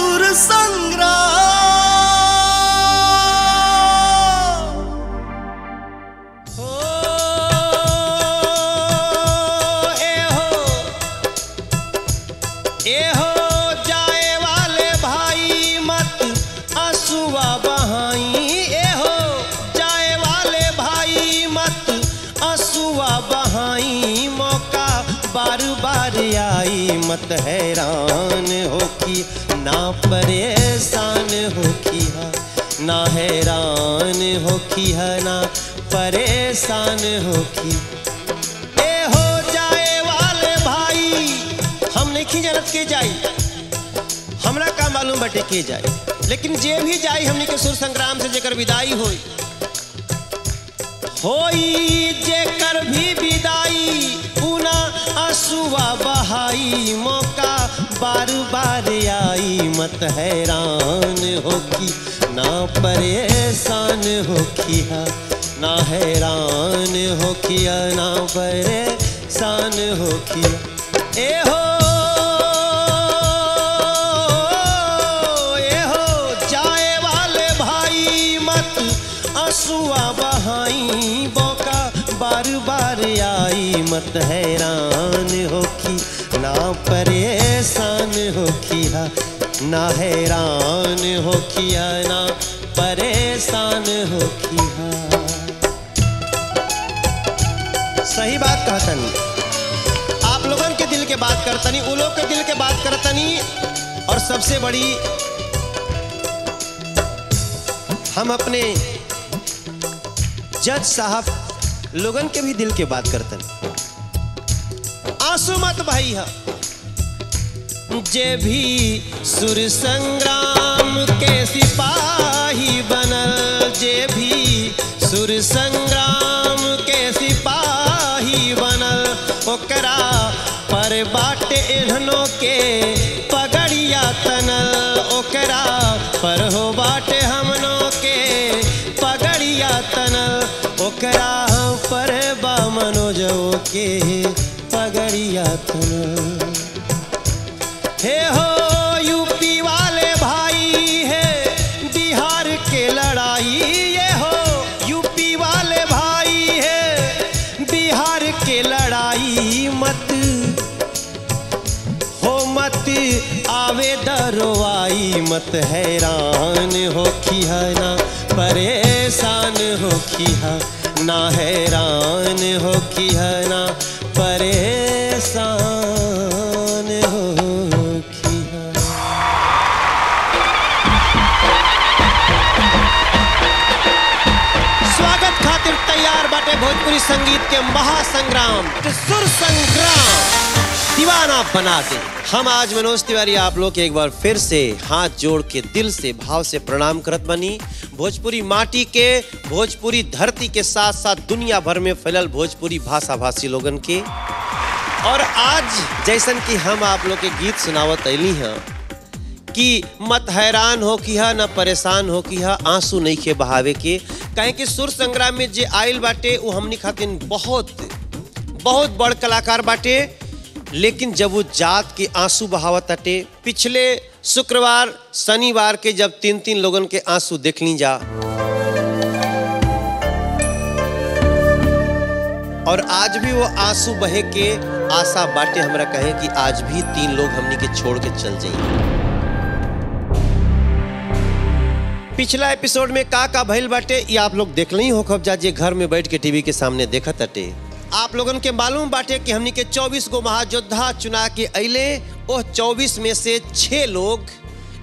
सुर संग्राम हो भाई मत असुआ बहाई। वाले भाई मत असुआ बहाई। मौका बार बार आई, मत हैरान हो की ना परेशान हो की हा ना हैरान हो की है ना परेशान हो की ए हो जाए वाले भाई, हम नहीं जानत के जाई। हमरा का मालूम बटे के जाई। लेकिन जे भी जाई, हमनी के सुर संग्राम से जेकर विदाई होई। होई जेकर भी विदाई, पुना असुआ बहाई, मौका बार बार आई। मत हैरान हो की ना परेशान हो किया ना हैरान हो किया ना परेशान हो किया ए हो मत हैरान हो की ना परेशान हो किया ना हैरान हो किया ना परेशान हो किया सही बात कहतनी आप लोगन के दिल के बात करतनी वो लोग के दिल के बात करतनी और सबसे बड़ी, हम अपने जज साहब लोगन के भी दिल के बात करते आँसू मत भाई हा जे भी सुर संग्राम के सिपाही बनल, जे भी सुर संग्राम मत हैरान हो खिया ना, परेशान हो ना, हैरान हो खिया ना, परेशान हो। स्वागत खातिर तैयार बाटे भोजपुरी संगीत के महासंग्राम। दीवाना बना दे हम आज मनोज तिवारी आप लोग एक बार फिर से हाथ जोड़ के दिल से, भाव से प्रणाम करत बनी। भोजपुरी माटी के, भोजपुरी धरती के साथ साथ दुनिया भर में फैलल भोजपुरी भाषा भाषी लोगन के। और आज जैसन कि हम आप लोग के गीत सुनावत अली हैं कि मत हैरान हो कि न परेशान हो कि आँसू नहीं के बहावे के। कहें कि सुर संग्राम में जे आयल बाटे वो हमनी खातिर बहुत बहुत बड़ कलाकार बाटे। लेकिन जब वो जात के आँसू बहावत अटे, पिछले शुक्रवार, शनिवार के जब तीन तीन लोगन के आँसू देख ली जा। और आज भी वो आँसू बहे के आशा बाटे हमरा कहे कि आज भी तीन लोग हमनी के छोड़ के चल जाइए पिछला एपिसोड में का का भइल बाटे, ये आप लोग देख ही हो खब जे घर में बैठ के टीवी के सामने देखत अटे। आप लोगन के मालूम बाटे कि हमनी के 24 गो महायोद्धा चुना के अले ओह 24 में से 6 लोग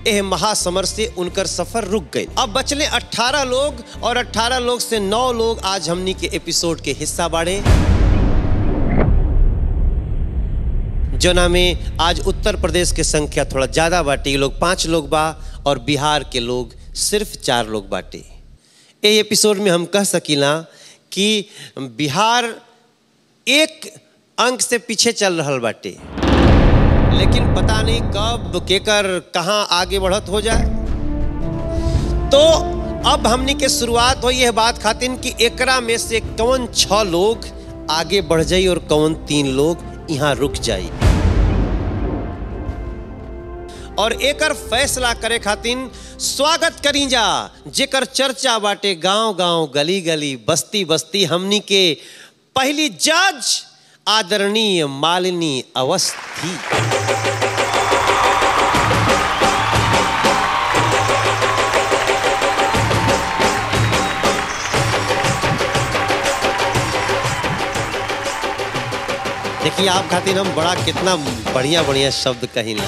एह महासमर से उनकर सफ़र रुक गए। अब बचले 18 लोग और 18 लोग से 9 लोग आज हमनी के एपिसोड के हिस्सा बाड़े। जोना में आज उत्तर प्रदेश के संख्या थोड़ा ज़्यादा बाटे, ये लोग पाँच लोग बा और बिहार के लोग सिर्फ़ चार लोग बाटे। ये एपिसोड में हम कह सकीला कि बिहार एक अंक से पीछे चल रहा बाटे। लेकिन पता नहीं कब केकर कहाँ आगे बढ़त हो जाए। तो अब हमनी के शुरुआत हो यह बात खातिन कि एकरा में से कौन छह लोग आगे बढ़ जाई और कौन तीन लोग यहाँ रुक जाई। और एकर फैसला करे खातिर स्वागत करी जा, जेकर चर्चा बाटे गाँव गाँव गली गली बस्ती बस्ती हमनी के पहली जज आदरणीय मालिनी अवस्थी। देखिए आप खातिर हम बड़ा कितना बढ़िया बढ़िया शब्द कहिला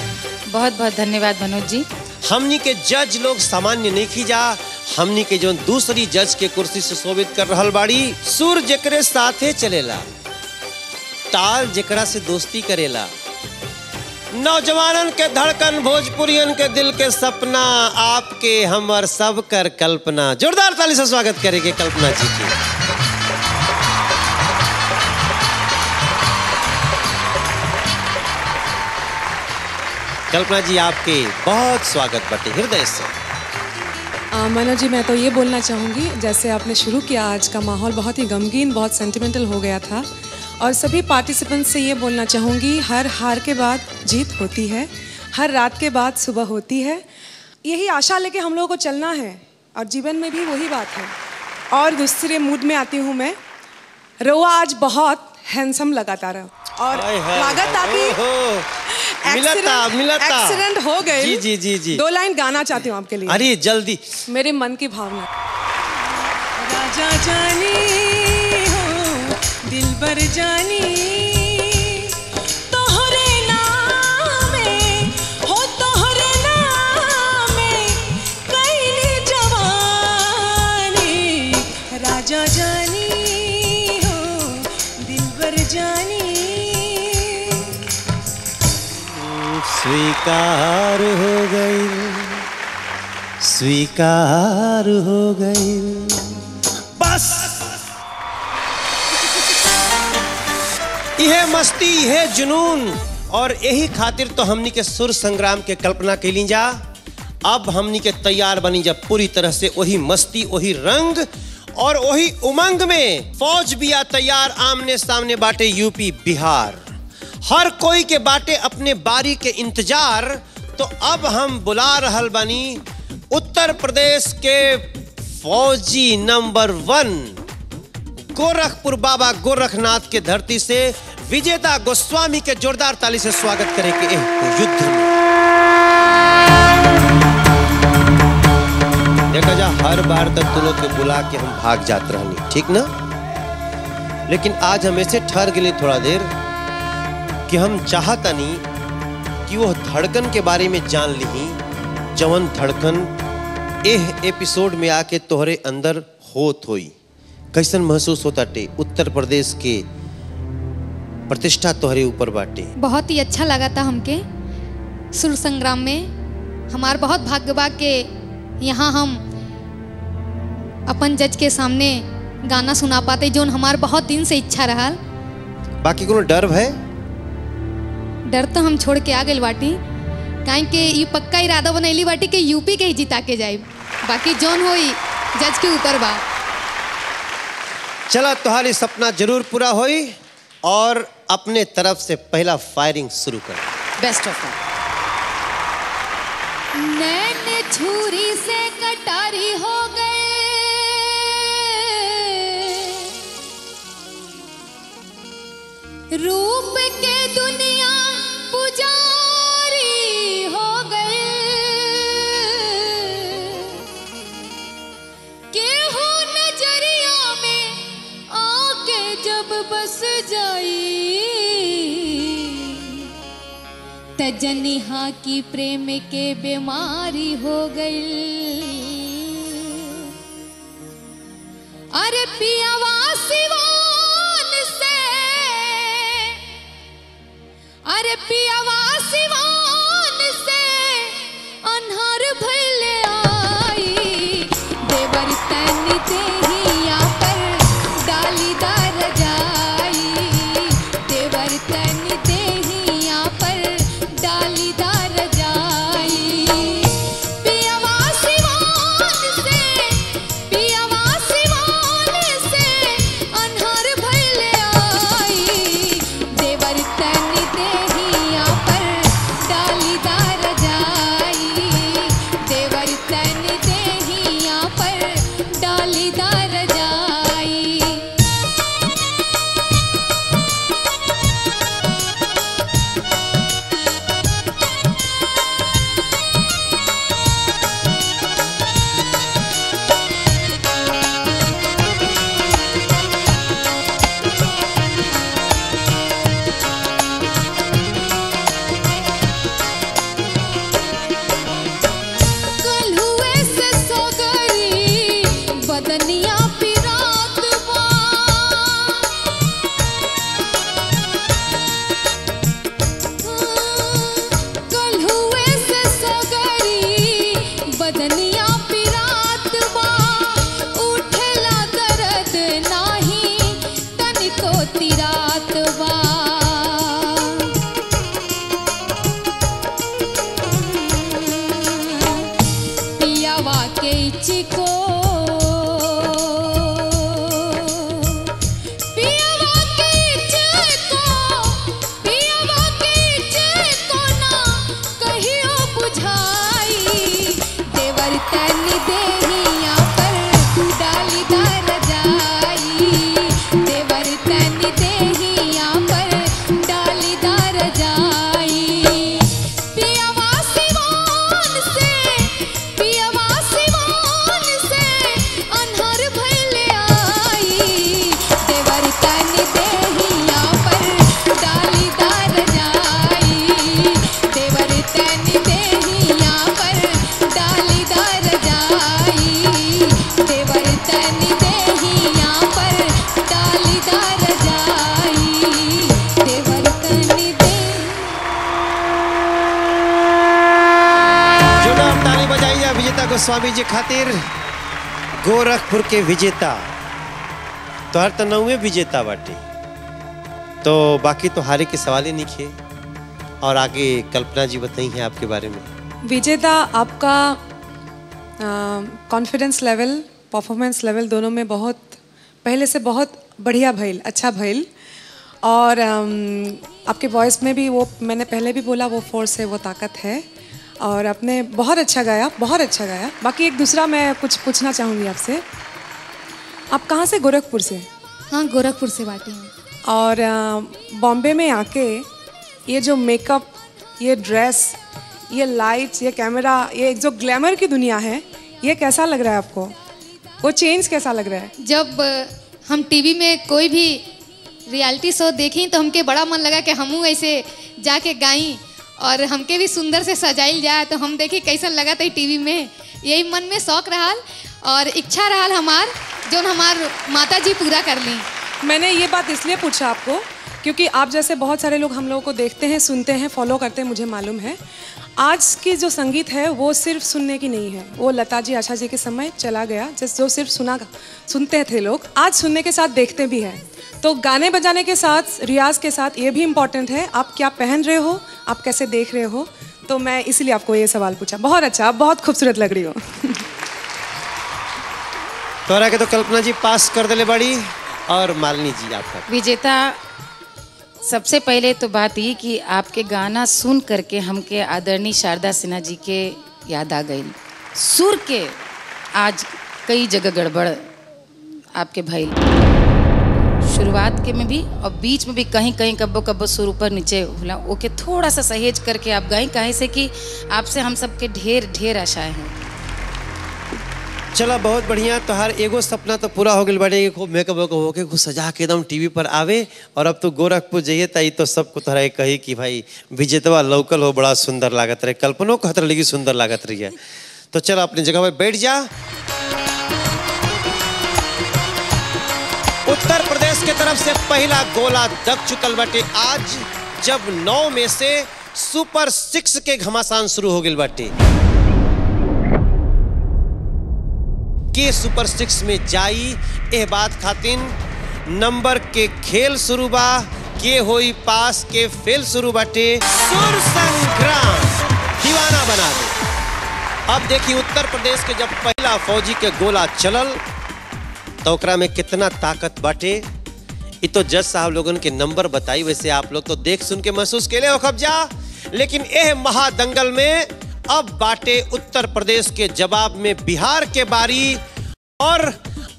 बहुत बहुत धन्यवाद मनोज जी। हमनी के जज लोग सामान्य नहीं खी जा हमनी के जो दूसरी जज के कुर्सी से शोभित कर रहल बाड़ी, सुर जेकरे साथे चलेला, ताल जेकरा से दोस्ती करेला। नौजवानन के धड़कन, भोजपुरियन के दिल के सपना, आपके हमर सब कर कल्पना। जोरदार ताली से स्वागत करेंगे कल्पना जी की। कल्पना जी, आपके बहुत स्वागत बटे हृदय से। मनोज जी मैं तो ये बोलना चाहूँगी जैसे आपने शुरू किया आज का माहौल बहुत ही गमगीन बहुत सेंटिमेंटल हो गया था। और सभी पार्टिसिपेंट्स से ये बोलना चाहूँगी हर हार के बाद जीत होती है हर रात के बाद सुबह होती है। यही आशा लेके हम लोगों को चलना है और जीवन में भी वही बात है। और दूसरे मूड में आती हूँ मैं। रोआ आज बहुत हैंडसम लगातार। और लागत आती मिलता मिलता। एक्सीडेंट हो गए जी जी जी जी। दो लाइन गाना चाहती हूँ आपके लिए। अरे जल्दी। मेरे मन की भावना। राजा जानी हो दिल भर जानी स्वीकार हो गई, स्वीकार हो गई। बस। यह मस्ती यह जुनून, और यही खातिर तो हमनी के सुर संग्राम के कल्पना कैली जा। अब हमनी के तैयार बनी जा पूरी तरह से वही मस्ती वही रंग, और वही उमंग में फौज बिया तैयार आमने सामने बाटे यूपी बिहार। हर कोई के बाटे अपने बारी के इंतज़ार। तो अब हम बुला रहल बानी उत्तर प्रदेश के फौजी नंबर वन, गोरखपुर बाबा गोरखनाथ के धरती से विजेता गोस्वामी के जोरदार ताली से स्वागत करें के युद्ध में। देखा जा, हर बार तक तू लोग के बुला के हम भाग जाते रहनी, ठीक ना? लेकिन आज हम ऐसे ठहर गए थोड़ा देर कि हम चाहतनी कि वो धड़कन के बारे में जान ली। जवन धड़कन एह एपिसोड में आके तोहरे अंदर होत होई। कैसन महसूस होता टे? उत्तर प्रदेश के प्रतिष्ठा तोहरे ऊपर बाटे। बहुत ही अच्छा लगा था हमके। सुर संग्राम में हमार बहुत भाग्य बा के यहाँ हम अपन जज के सामने गाना सुना पाते जो हमार बहुत दिन से इच्छा रहा बाकी कोनो डर है डर तो हम छोड़ के आ गए बाटी। काहे कि ये पक्का इरादा बनैली बाटी कि यूपी के ही जिता के जाए बाकी जौन होई जज के ऊपर बा। चला तुम्हारी सपना ज़रूर पूरा होई और अपने तरफ़ से पहला फायरिंग शुरू कर। बेस्ट ऑफ़ लक छुरी से कटारी हो गए। रूप के दुनिया जाई। की प्रेम के बीमारी हो गई। अरे पियावा सिवान गोस्वामी जी खातिर गोरखपुर के विजेता तो हर तनवे विजेता बाटे। तो बाकी तो हारे के सवाल ही नहीं खे और आगे कल्पना जी बताई हैं आपके बारे में। विजेता आपका कॉन्फिडेंस लेवल परफॉर्मेंस लेवल दोनों में बहुत पहले से बहुत बढ़िया भइल अच्छा भइल। और अम, आपके वॉइस में भी वो मैंने पहले भी बोला वो फोर्स है वो ताकत है। और आपने बहुत अच्छा गाया बहुत अच्छा गाया। बाकी एक दूसरा मैं कुछ पूछना चाहूँगी आपसे। आप कहाँ से गोरखपुर से? हाँ गोरखपुर से बाटी हूँ। और बॉम्बे में आके ये जो मेकअप ये ड्रेस ये लाइट्स ये कैमरा ये जो ग्लैमर की दुनिया है ये कैसा लग रहा है आपको? वो चेंज कैसा लग रहा है? जब हम टीवी में कोई भी रियलिटी शो देखें तो हमके बड़ा मन लगा कि हमहू ऐसे जाके गाई। और हमके भी सुंदर से सजाइल जाए तो हम देखे कैसा लगा था टीवी में। यही मन में शौक रहा और इच्छा रहा हमार जो हमार माता जी पूरा कर ली मैंने ये बात इसलिए पूछा आपको, क्योंकि आप जैसे बहुत सारे लोग हम लोगों को देखते हैं, सुनते हैं फॉलो करते हैं, मुझे मालूम है। आज की जो संगीत है, वो सिर्फ़ सुनने की नहीं है। वो लता जी आशा जी के समय चला गया, जिस जो सिर्फ़ सुना, सुनते थे लोग, आज सुनने के साथ देखते भी हैं। तो गाने बजाने के साथ रियाज के साथ ये भी इंपॉर्टेंट है आप क्या पहन रहे हो आप कैसे देख रहे हो? तो मैं इसलिए आपको ये सवाल पूछा। बहुत अच्छा आप बहुत खूबसूरत लग रही हो। तोरा के तो कल्पना जी पास कर दिले बड़ी और मालिनी जी आपका विजेता सबसे पहले तो बात ये कि आपके गाना सुन करके हमके आदरणीय शारदा सिन्हा जी के याद आ गई। सुर के आज कई जगह गड़बड़ आपके भाई शुरुआत के में भी और बीच में भी कहीं कहीं, कब्बो कब्बो सुर ऊपर नीचे होला। ओके थोड़ा सा सहेज करके आप गाएँ काहे से कि आपसे हम सबके ढेर ढेर आशाएँ हैं। चला, बहुत बढ़िया। तोहार एगो सपना तो पूरा हो गल बाटे कि खूब मेकअप वेकअप होके खूब सजा के एकदम टीवी पर आवे। और अब तो गोरखपुर जाइए तई तो सबको तोहरा के कही कि भाई, विजेतवा लोकल हो, बड़ा सुंदर लागत रहे। कल्पनो कहत रही कि सुंदर लागत रही है तो चल, अपनी जगह पर बैठ जा। उत्तर के तरफ़ से पहला गोला दब चुकल बाटे। आज जब नौ में से सुपर सिक्स के घमासान शुरू हो गई बाटे। के सुपर सिक्स में जाई, एह बात खातिन नंबर के खेल शुरू बा, के होई पास के फेल शुरू बाटे। सुर संग्राम, दीवाना बना दे। अब देखी उत्तर प्रदेश के जब पहला फौजी के गोला चलल तो में कितना ताकत बाटे? ये तो जज साहब लोगों के नंबर बताई, वैसे आप लोग तो देख सुन के महसूस के हो कब्जा लेकिन यह महादंगल में अब बाटे उत्तर प्रदेश के जवाब में बिहार के बारी और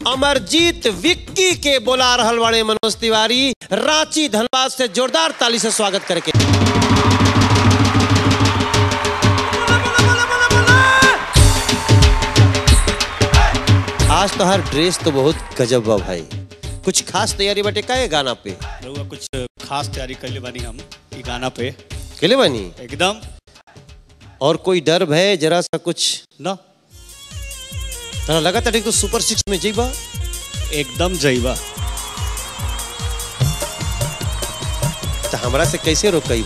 अमरजीत विक्की के बोला रहल वाले मनोज तिवारी। रांची धनबाद से जोरदार ताली से स्वागत करके। आज तो हर ड्रेस तो बहुत गजब बा भाई। कुछ खास तैयारी बटे का है गाना पे? रउआ कुछ खास तैयारी कर ले बानी हम ई गाना पे। केले बनी? एकदम। और कोई डर भय जरा सा कुछ? ना। तरा लगा था तो सुपर सिक्स में जइबा? एकदम जईबा तो हमरा से कैसे रोकई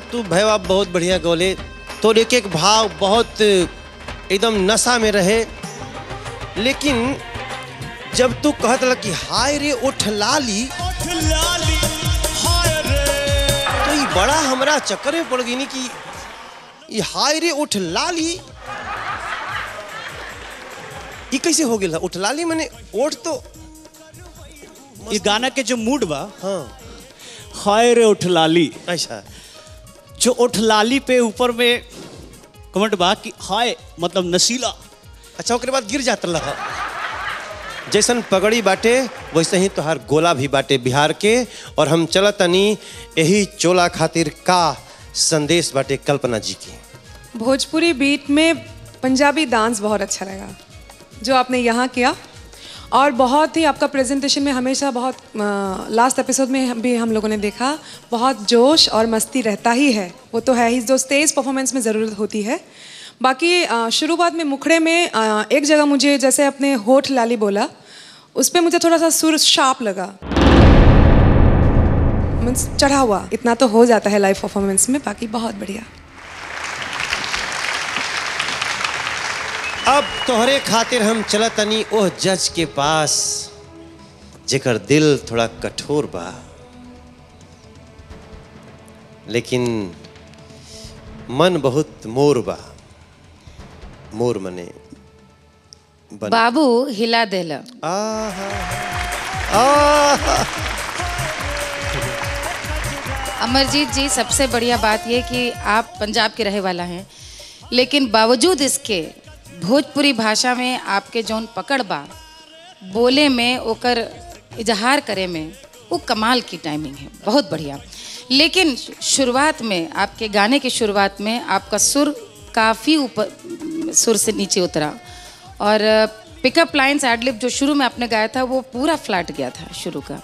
तो तू भैया बहुत बढ़िया गोले। तो एक एक भाव बहुत एकदम नशा में रहे। लेकिन जब तू कहत कि हाय रे उठ लाली। ओठ लाली हाय रे। तो ये बड़ा हमरा चक्कर में पड़ गई नी कि ये हाय रे उठ लाली। ये कैसे हो गया उठ लाली मैंने ओठ तो ये गाना के जो मूड बा हाँ। हाय रे उठ लाली। अच्छा। जो उठ लाली पे ऊपर में कमेंट बा कि हाय मतलब नशीला। अच्छा ओकरे बाद गिर जाता रहा जैसन पगड़ी बाटे वैसे ही तोहार गोला भी बाटे बिहार के और हम चलत तनी यही चोला खातिर का संदेश बाटे कल्पना जी की। भोजपुरी बीट में पंजाबी डांस बहुत अच्छा लगा जो आपने यहाँ किया। और बहुत ही आपका प्रेजेंटेशन में हमेशा बहुत लास्ट एपिसोड में भी हम लोगों ने देखा बहुत जोश और मस्ती रहता ही है। वो तो है ही जो स्टेज परफॉर्मेंस में ज़रूरत होती है। बाकी शुरुआत में मुखड़े में अ, एक जगह मुझे जैसे अपने होठ लाली बोला उस पर मुझे थोड़ा सा सुर शार्प लगा। मीन्स चढ़ा हुआ। इतना तो हो जाता है लाइव परफॉर्मेंस में बाकी बहुत बढ़िया। अब तोहरे खातिर हम चलत तनी ओह जज के पास जेकर दिल थोड़ा कठोर बा। लेकिन मन बहुत मोर बा। मोर मने बाबू हिला देला। अमरजीत जी सबसे बढ़िया बात ये कि आप पंजाब के रहे वाला हैं। लेकिन बावजूद इसके भोजपुरी भाषा में आपके जौन पकड़ बा बोले में, ओकर इजहार करे में, वो कमाल की टाइमिंग है, बहुत बढ़िया। लेकिन शुरुआत में, आपके गाने की शुरुआत में, आपका सुर काफ़ी ऊपर, सुर से नीचे उतरा। और पिकअप लाइन्स एडलिप जो शुरू में आपने गाया था, वो पूरा फ्लैट गया था शुरू का।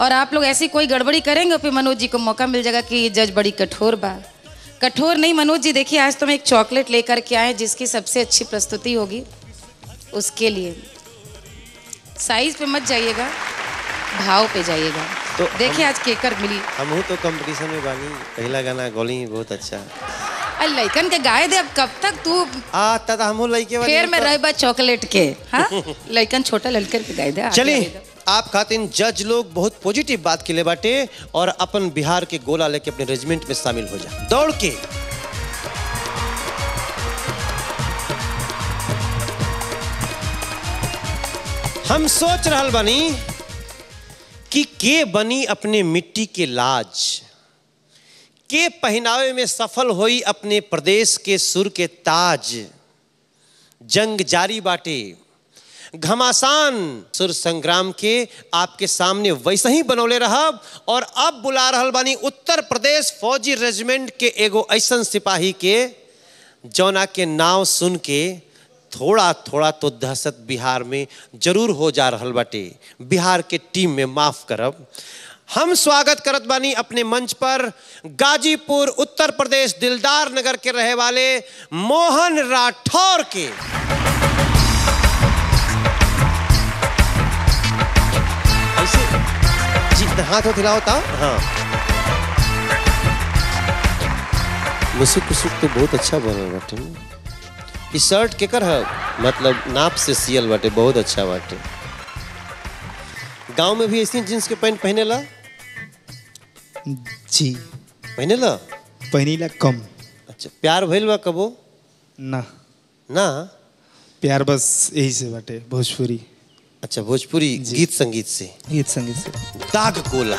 और आप लोग ऐसी कोई गड़बड़ी करेंगे, फिर मनोज जी को मौका मिल जाएगा कि जज बड़ी कठोर बा कठोर नहीं मनोज जी देखिए आज तो हम एक चॉकलेट लेकर के आए जिसकी सबसे अच्छी प्रस्तुति होगी उसके लिए। साइज़ पे मत जाइएगा भाव पे जाइएगा। तो देखिए आज केकर मिली। हमहू तो कंपटीशन में बानी पहला गाना गोली बहुत अच्छा। अरे लइकन के गाए दे अब कब तक तू आ तदा हमहू लइके फेर में तो- रह चॉकलेट के। हाँ? लइकन छोटा लड़कन के गाए दे चलिए। आप खातिन जज लोग बहुत पॉजिटिव बात के लिए बाटे और अपन बिहार के गोला लेके अपने रेजिमेंट में शामिल हो जा। दौड़ के। हम सोच रहा बानी कि के बनी अपने मिट्टी के लाज? के पहनावे में सफल होई अपने प्रदेश के सुर के ताज? जंग जारी बाटे। घमासान सुर संग्राम के आपके सामने वैसे ही बनौले रहब और अब बुला रहल बानी उत्तर प्रदेश फौजी रेजिमेंट के एगो ऐसन सिपाही के, जौना के नाव सुन के थोड़ा थोड़ा तो दहशत बिहार में ज़रूर हो जा रहा बाटे। बिहार के टीम में माफ़ करब। हम स्वागत करत बानी अपने मंच पर गाजीपुर, उत्तर प्रदेश, दिलदार नगर के रहे वाले मोहन राठौर के। ऐसे जी हाथ हो हिलाओ था हाँ। मुसुक कुसुक तो बहुत अच्छा बनल बाटे। न। ई शर्ट केकर है मतलब नाप से सियल बाटे बहुत अच्छा बाटे। गाँव में भी ऐसी जींस के पैंट पहने ला जी। पहने ला पहिनीला कम। अच्छा प्यार भइल बा कबो? ना। ना? प्यार बस यही से बाटे भोजपुरी। अच्छा भोजपुरी गीत संगीत से। गीत संगीत से। दाग कोला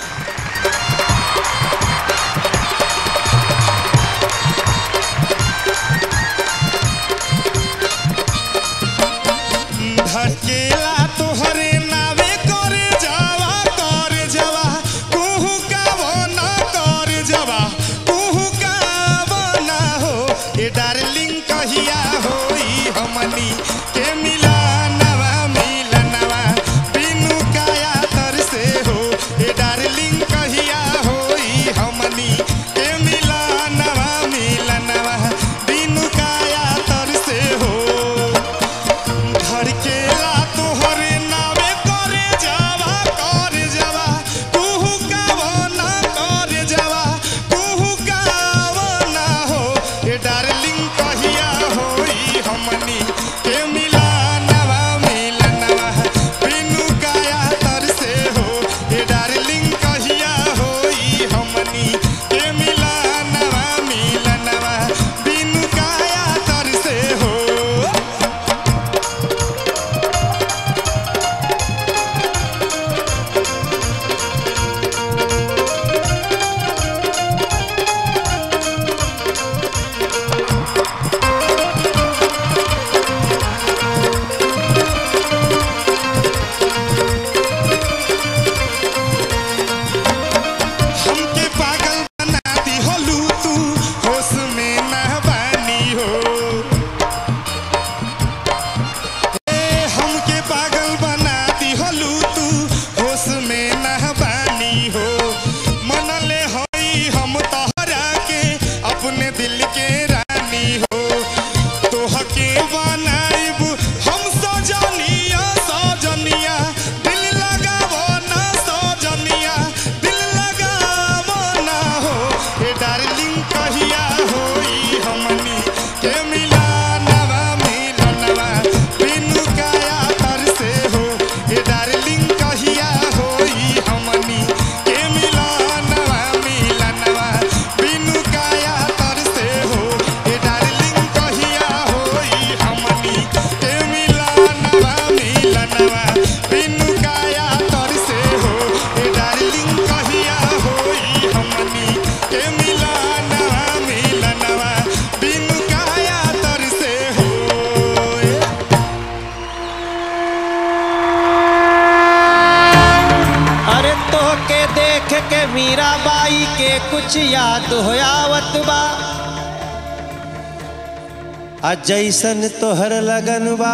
आ जैसन तोहर लगन बा।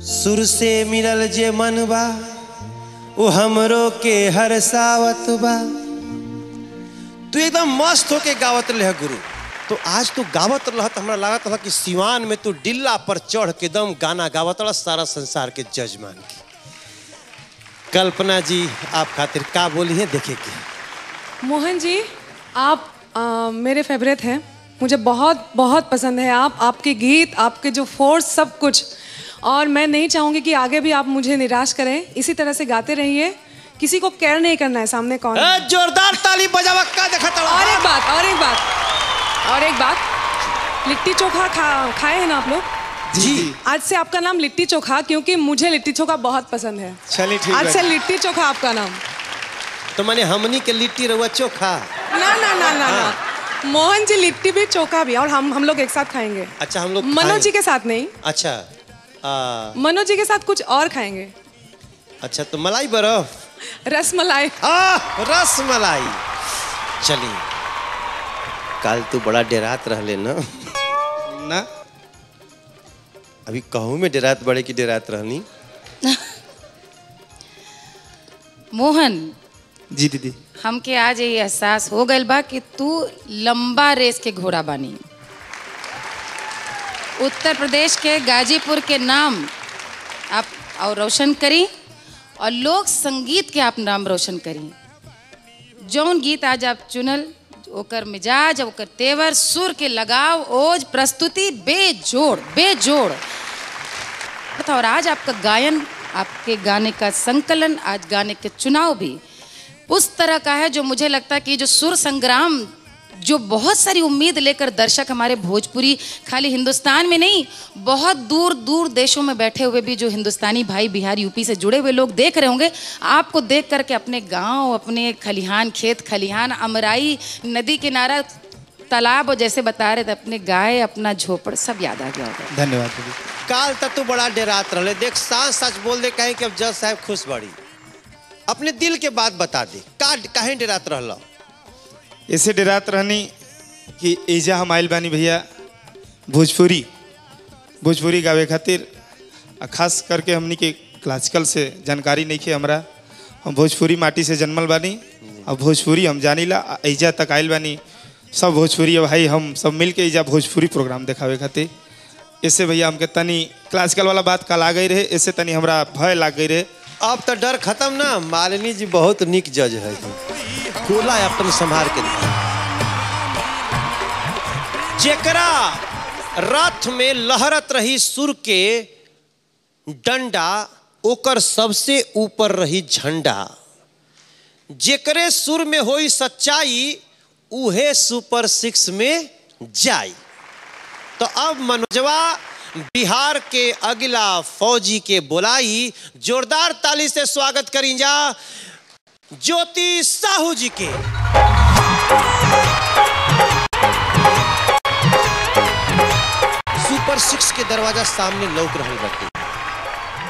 सुर से मिलल जे मन बा वो हमरो के हरसावत बा। तू एकदम मस्त होके गावत रहे गुरु। तो आज तू गावत रहा तो हमरा लागत रहा कि सिवान में तू डिल्ला पर चढ़ के दम गाना गावत रहा सारा संसार के जजमान के। कल्पना जी आप खातिर का बोली है देखे के। मोहन जी आप आ, मेरे फेवरेट हैं। मुझे बहुत बहुत पसंद है। आप आपके गीत आपके जो फोर्स सब कुछ। और मैं नहीं चाहूँगी कि आगे भी आप मुझे निराश करें। इसी तरह से गाते रहिए। किसी को केयर नहीं करना है सामने कौन? है। जोरदार ताली बजावा का देखा और एक बात और एक बात और एक बात। लिट्टी चोखा खा खाए हैं ना आप लोग? जी। आज से आपका नाम लिट्टी चोखा क्योंकि मुझे लिट्टी चोखा बहुत पसंद है। चलिए ठीक आज से लिट्टी चोखा आपका नाम। तो मैंने हमनी के लिट्टी रहुआ चोखा। ना ना ना ना ना। मोहन जी लिट्टी भी चोखा भी और हम हम लोग एक साथ खाएँगे। अच्छा हम लोग मनोज जी के साथ नहीं। अच्छा आ, मनोज जी के साथ कुछ और खाएँगे। अच्छा तो मलाई बर्फ़। रसमलाई आ रस मलाई। चलिए। कल तू बड़ा डेरात रहले ना। ना। अभी कहूँ में डेरात बड़े की डेरात रहनी। मोहन। जी दीदी। हमके आज ये एहसास हो गए बा कि तू लंबा रेस के घोड़ा बानी। उत्तर प्रदेश के गाजीपुर के नाम आप और रोशन करी और लोक संगीत के आप नाम रोशन करी। जौन गीत आज आप चुनल, ओकर मिजाज, ओकर तेवर, सुर के लगाव, ओज, प्रस्तुति, बेजोड़ बेजोड़। और आज आपका गायन, आपके गाने का संकलन, आज गाने के चुनाव भी उस तरह का है जो मुझे लगता है कि जो सुर संग्राम जो बहुत सारी उम्मीद लेकर दर्शक हमारे भोजपुरी खाली हिंदुस्तान में नहीं बहुत दूर दूर देशों में बैठे हुए भी जो हिंदुस्तानी भाई बिहार यूपी से जुड़े हुए लोग देख रहे होंगे। आपको देख करके अपने गाँव अपने खलिहान खेत खलिहान अमराई नदी किनारा तालाब और जैसे बता रहे थे अपने गाय अपना झोपड़ सब याद आ गया होगा। धन्यवाद। काल तक तू बड़ा डेरात रहे देख सांस सच बोल दे कहीं कि अब जज साहब खुश बड़ी। अपने दिल के बात बता दे। का कहीं डेरात रहला? ऐसे डरात रहनी कि एजा हम आइल बानी भैया भोजपुरी। भोजपुरी गावे खातिर, आ खास करके हमनी के क्लासिकल से जानकारी नहीं खे हमरा। हम भोजपुरी माटी से जन्मल बानी और भोजपुरी हम जानीला, आ एजा तक आइल बानी। सब भोजपुरी भाई, हम सब मिल के एजा भोजपुरी प्रोग्राम देखावे खातिर। ऐसे भैया हमके तनी क्लासिकल वाला बात कल आ गई रहे, ऐसे तनी हमरा भय लाग गई रहे। अब तो डर खत्म ना। मालिनी जी बहुत निक जज है। गोला अपन संभार के जेकरा रथ में लहरत रही सुर के डंडा, ओकर सबसे ऊपर रही झंडा। जेकरे सुर में होई सच्चाई, उहे सुपर सिक्स में जाई। तो अब मनोजवा, बिहार के अगला फौजी के बोलाई, जोरदार ताली से स्वागत करी जा ज्योति साहू जी के। सुपर सिक्स के दरवाज़ा सामने लौक रहल बाटे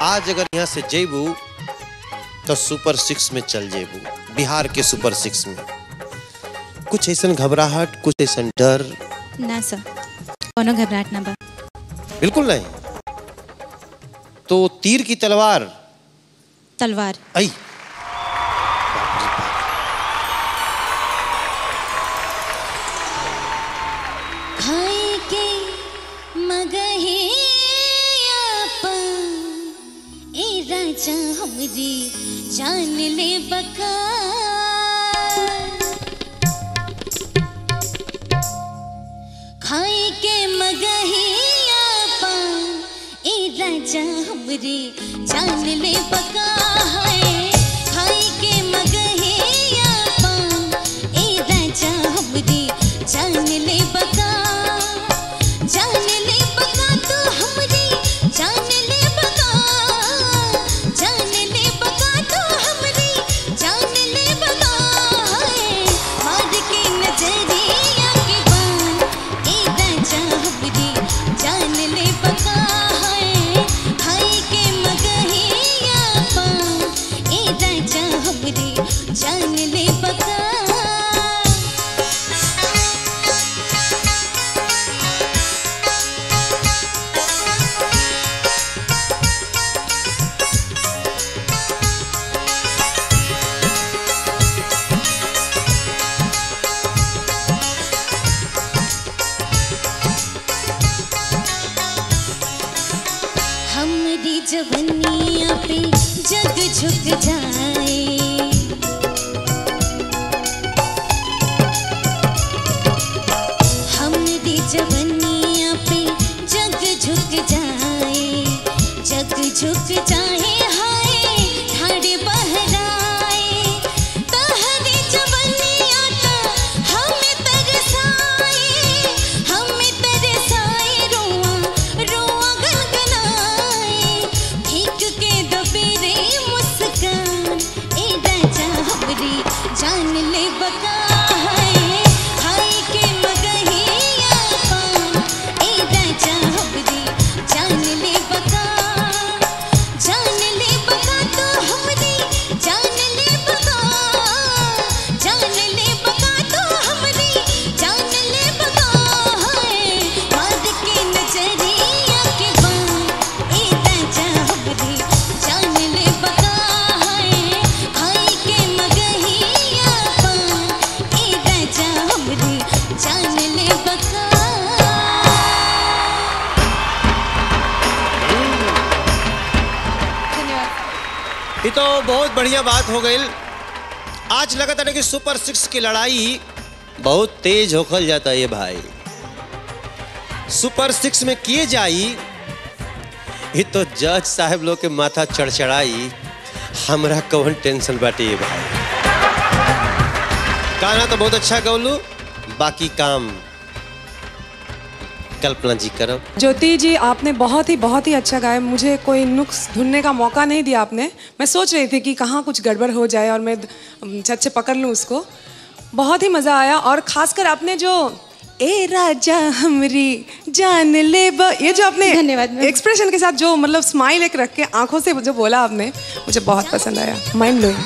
आज अगर यहाँ से जेबू तो सुपर सिक्स में चल जेबू बिहार के सुपर सिक्स में। कुछ ऐसा घबराहट, कुछ ऐसा डर। ना, सर। कोनो घबराहट ना बा। बिल्कुल नहीं। तो तीर की तलवार। तलवार। आई। जान ले बका। खाए के मगहिया ए राजा हमरे जान ले पका है। सुपर सिक्स की लड़ाई बहुत तेज होखल जाता ये भाई। सुपर सिक्स में किए जाई, ये तो जज साहब लोग के माथा चढ़चढ़ाई, हमरा कौन टेंशन बाटे ये भाई। गाना तो बहुत अच्छा गौलू, बाकी काम कल्पना जी करब ज्योति जी, आपने बहुत ही बहुत ही अच्छा गाया। मुझे कोई नुक्स ढूँढने का मौका नहीं दिया आपने। मैं सोच रही थी कि कहाँ कुछ गड़बड़ हो जाए और मैं झट से पकड़ लूँ उसको। बहुत ही मज़ा आया और खासकर आपने जो ए राजा हमरी जान ले ब ये जो आपने धन्यवाद, एक्सप्रेशन के साथ जो मतलब स्माइल एक रख के आँखों से जो बोला आपने मुझे बहुत पसंद आया। Mind blowing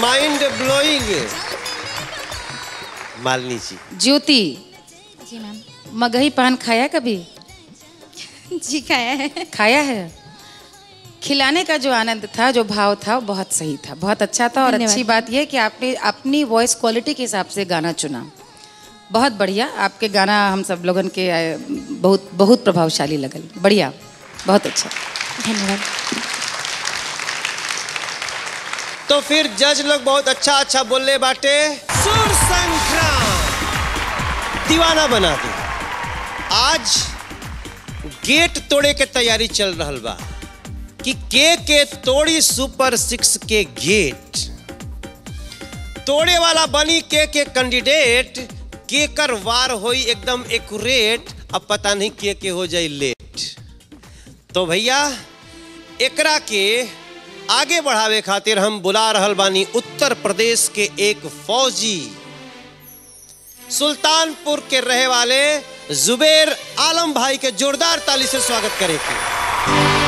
mind blowing Malini ji. Jyoti. जी मैम। मगही पान खाया कभी? जी खाया है। खाया है? खिलाने का जो आनंद था जो भाव था वो बहुत सही था। बहुत अच्छा था और अच्छी बात यह कि आपने अपनी वॉइस क्वालिटी के हिसाब से गाना चुना। बहुत बढ़िया। आपके गाना हम सब लोगन के बहुत बहुत प्रभावशाली लगल। बढ़िया। बहुत अच्छा। धन्यवाद। तो फिर जज लोग बहुत अच्छा अच्छा बोलने बाटे। सुर संक्रांत। दीवाना बना दे। आज गेट तोड़े के तैयारी चल रहा बा। कि के के तोड़ी सुपर सिक्स के गेट तोड़े वाला बनी के के कैंडिडेट, के कर वार होई एकदम एक्यूरेट अब पता नहीं के के हो जाई लेट तो भैया, एकरा के आगे बढ़ावे खातिर हम बुला रहल बानी उत्तर प्रदेश के एक फौजी। सुल्तानपुर के रहे वाले जुबेर आलम भाई के जोरदार ताली से स्वागत करे। के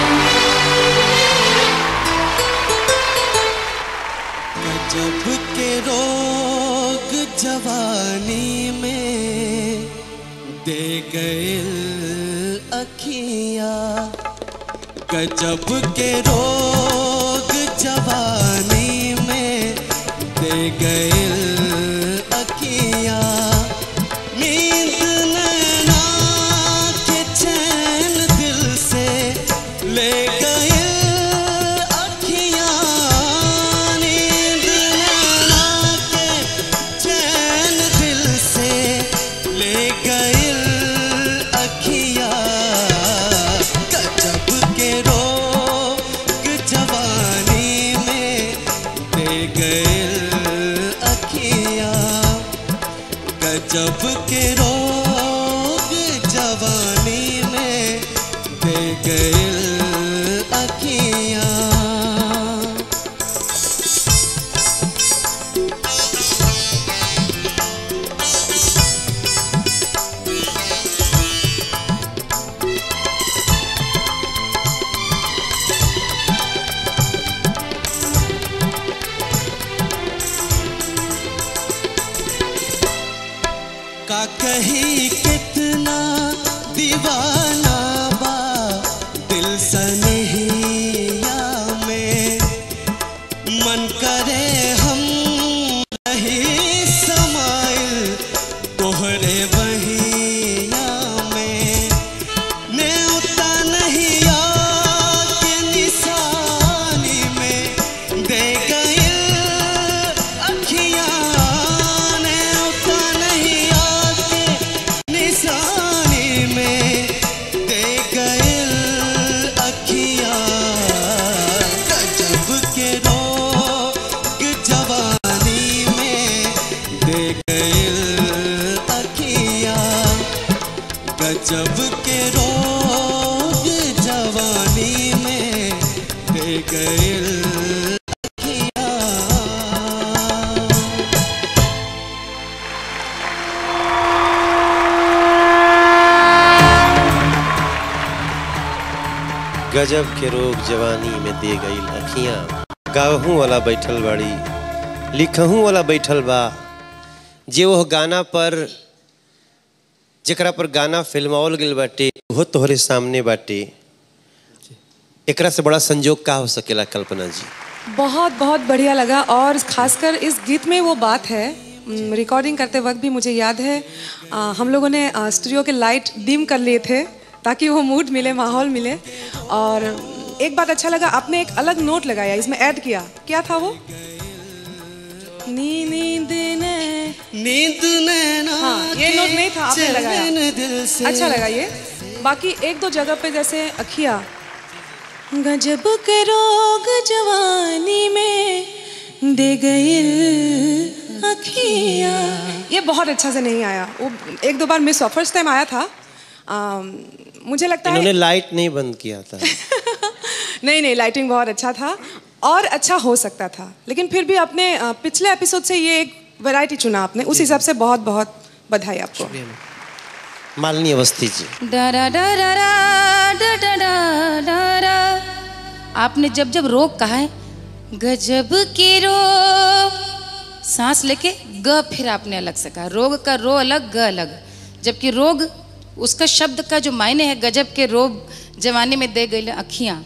रोग जवानी में दे गए अखिया। गजब के रोग जवानी में दे गए लिखहूं वाला बैठल बा जे वो गाना पर जरा पर गाना फिल्मावल गेल बाटे वो तोहरे सामने बाटे। एकरा से बड़ा संजोग का हो सकेला कल्पना जी? बहुत बहुत बढ़िया लगा और खासकर इस गीत में वो बात है रिकॉर्डिंग करते वक्त भी मुझे याद है आ, हम लोगों ने स्टूडियो के लाइट डिम कर लिए थे ताकि वो मूड मिले माहौल मिले और एक बात अच्छा लगा आपने एक अलग नोट लगाया इसमें ऐड किया क्या था वो? नी नींद ने नींद नैना हाँ, ये नोट नहीं था, आपने लगाया। अच्छा लगा ये। बाकी एक दो जगह पे जैसे अखिया। गजब के रोग जवानी में दे गई अखिया। ये बहुत अच्छा से नहीं आया। वो एक दो बार मिस हुआ। फ़र्स्ट टाइम आया था। आम, मुझे लगता है लाइट नहीं बंद किया था। नहीं नहीं लाइटिंग बहुत अच्छा था। और अच्छा हो सकता था। लेकिन फिर भी अपने पिछले एपिसोड से ये एक वैरायटी चुना आपने। उस हिसाब से बहुत बहुत बधाई आपको। मालनी अवस्थी जी। डरा डरा डरा आपने जब जब रोक कहा है गजब के रो सांस लेके ग फिर आपने अलग से कहा। रोग का रो अलग ग अलग। जबकि रोग उसका शब्द का जो मायने है गजब के रोग जवानी में दे गई अखियाँ।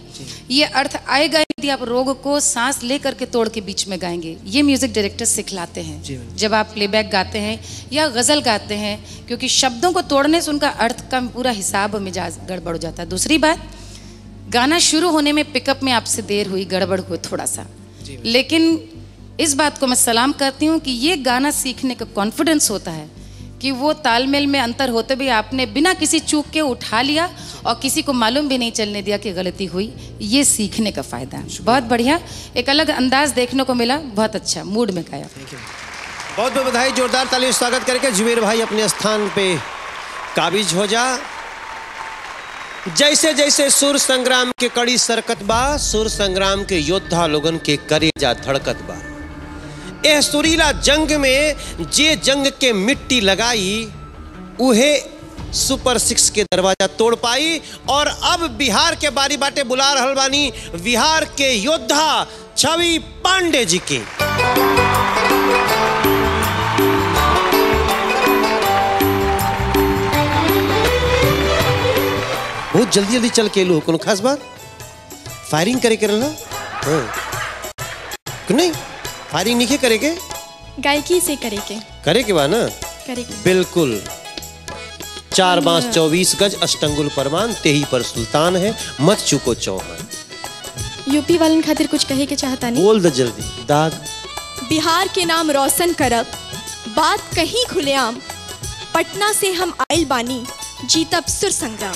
ये अर्थ आएगा यदि आप रोग को सांस ले करके तोड़ के बीच में गाएँगे। ये म्यूज़िक डायरेक्टर सिखलाते हैं। जब आप प्लेबैक गाते हैं या गज़ल गाते हैं क्योंकि शब्दों को तोड़ने से उनका अर्थ का पूरा हिसाब मिजाज गड़बड़ हो जाता है। दूसरी बात गाना शुरू होने में पिकअप में आपसे देर हुई गड़बड़ हुई थोड़ा सा। लेकिन इस बात को मैं सलाम करती हूँ कि ये गाना सीखने का कॉन्फिडेंस होता है। कि वो तालमेल में अंतर होते भी आपने बिना किसी चूक के उठा लिया और किसी को मालूम भी नहीं चलने दिया कि गलती हुई। ये सीखने का फ़ायदा है। बहुत बढ़िया। एक अलग अंदाज देखने को मिला। बहुत अच्छा। मूड में गाया बहुत बहुत बधाई जोरदार ताली स्वागत करके। जुबेर भाई अपने स्थान पे काबिज हो जा। जैसे जैसे सुर संग्राम के कड़ी सरकत बा सुर संग्राम के योद्धा लोगन के करेजा धड़कत बा। एह सुरीला जंग में जे जंग के मिट्टी लगाई, उहे सुपर सिक्स के दरवाज़ा तोड़ पाई और अब बिहार के बारी बाटे बुला रहल बानी बिहार के योद्धा छवि पांडे जी के। बहुत जल्दी जल्दी चल के लो, कोनो खास बात? फायरिंग करे के हाँ। नहीं? फायरिंग नहीं करे के गायकी से करे के करे के बा ना करे के बिल्कुल। चार बाँस चौबीस गज अष्टंगुल परमान तेही पर सुल्तान है मत चुको चौहान। यूपी वालन खातिर कुछ कहे के चाहता नहीं? बोल द जल्दी दाग। बिहार के नाम रोशन करब बात कहीं खुलेआम पटना से हम आइल बानी जीतब सुर संग्राम।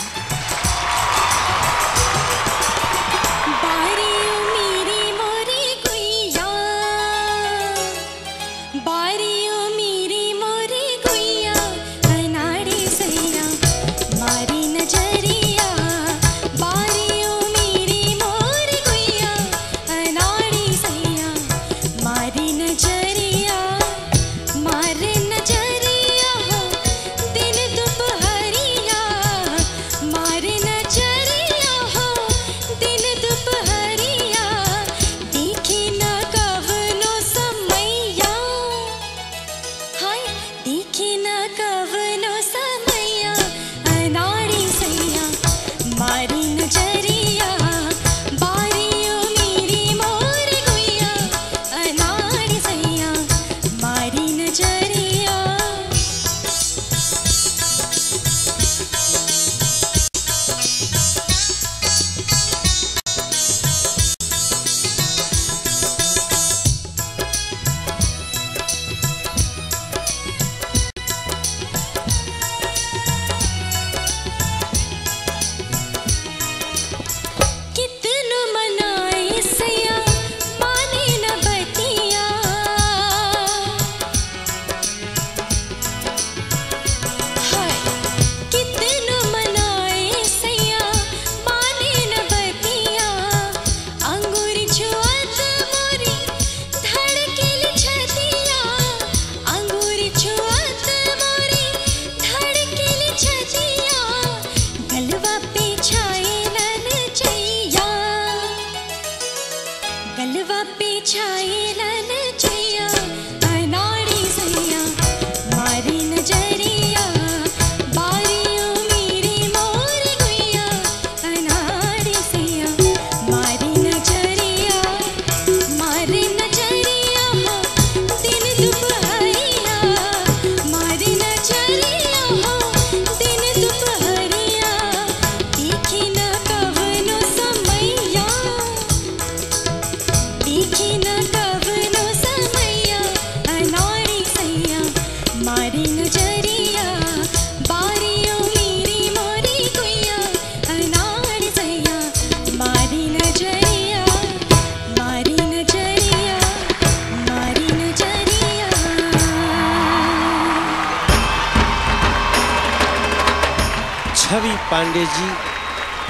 पांडे जी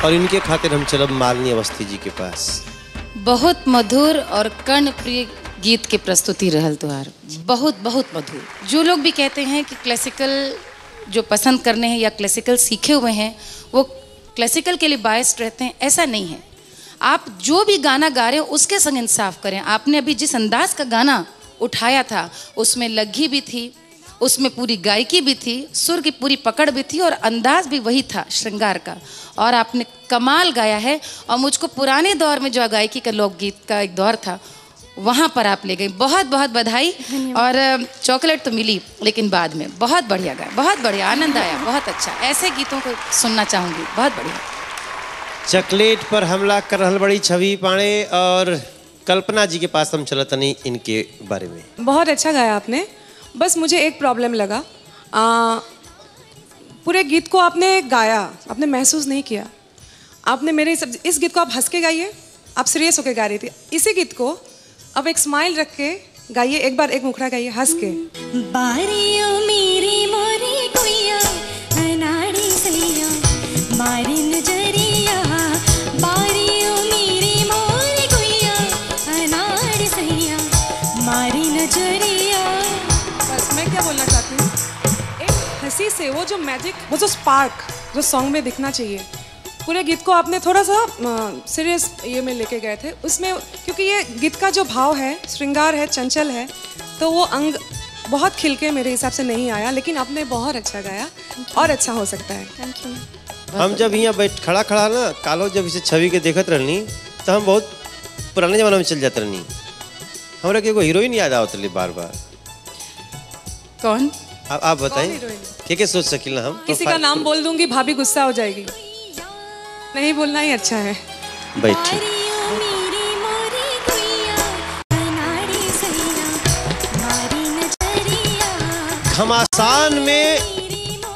और इनके खातिर हम चलब मालिनी अवस्थी जी के पास। बहुत मधुर और कर्ण प्रिय गीत के प्रस्तुति रहल तुहार। बहुत बहुत मधुर। जो लोग भी कहते हैं कि क्लासिकल जो पसंद करने हैं या क्लासिकल सीखे हुए हैं, वो क्लासिकल के लिए बायस्ड रहते हैं, ऐसा नहीं है। आप जो भी गाना गा रहे हो, उसके संग इंसाफ करें। आपने अभी जिस अंदाज का गाना उठाया था, उसमें लग्घी भी थी उसमें पूरी गायकी भी थी सुर की पूरी पकड़ भी थी और अंदाज भी वही था श्रृंगार का। और आपने कमाल गाया है और मुझको पुराने दौर में जो गायकी का लोकगीत का एक दौर था वहाँ पर आप ले गई बहुत बहुत बधाई और चॉकलेट तो मिली लेकिन बाद में। बहुत बढ़िया गाया बहुत बढ़िया आनंद आया बहुत अच्छा। ऐसे गीतों को सुनना चाहूँगी बहुत बढ़िया। चॉकलेट पर हमला कर रहल बड़ी छवि पांडे और कल्पना जी के पास हम चलत नहीं इनके बारे में। बहुत अच्छा गाया आपने। बस मुझे एक प्रॉब्लम लगा। आ, पूरे गीत को आपने गाया आपने महसूस नहीं किया। आपने मेरे सब इस गीत को आप हंस के गाइए आप सीरियस होकर गा रही थी। इसी गीत को अब एक स्माइल रख के गाइए एक बार एक मुखड़ा गाइए हंस के। मेरी मोरी मारी से वो जो मैजिक वो जो स्पार्क जो सॉन्ग में दिखना चाहिए पूरे गीत को आपने थोड़ा सा सीरियस ये में लेके गए थे। उसमें क्योंकि ये गीत का जो भाव है श्रृंगार है चंचल है तो वो अंग बहुत खिलके मेरे हिसाब से नहीं आया लेकिन आपने बहुत अच्छा गाया और अच्छा हो सकता है। थैंक यू हम जब यहाँ बैठ खड़ा खड़ा ना कालो जब इसे छवि के देखत रहनी तो हम बहुत पुराने जमाना में चल जाते रहनी। हमरा के एगो हीरोइन याद आवत रही बार बार कौन? अब आप बताएँ हीरोइन? के के सोच सकिल ना हम? किसी का नाम बोल दूँगी भाभी गुस्सा हो जाएगी। नहीं बोलना ही अच्छा है। नज़रिया घमासान में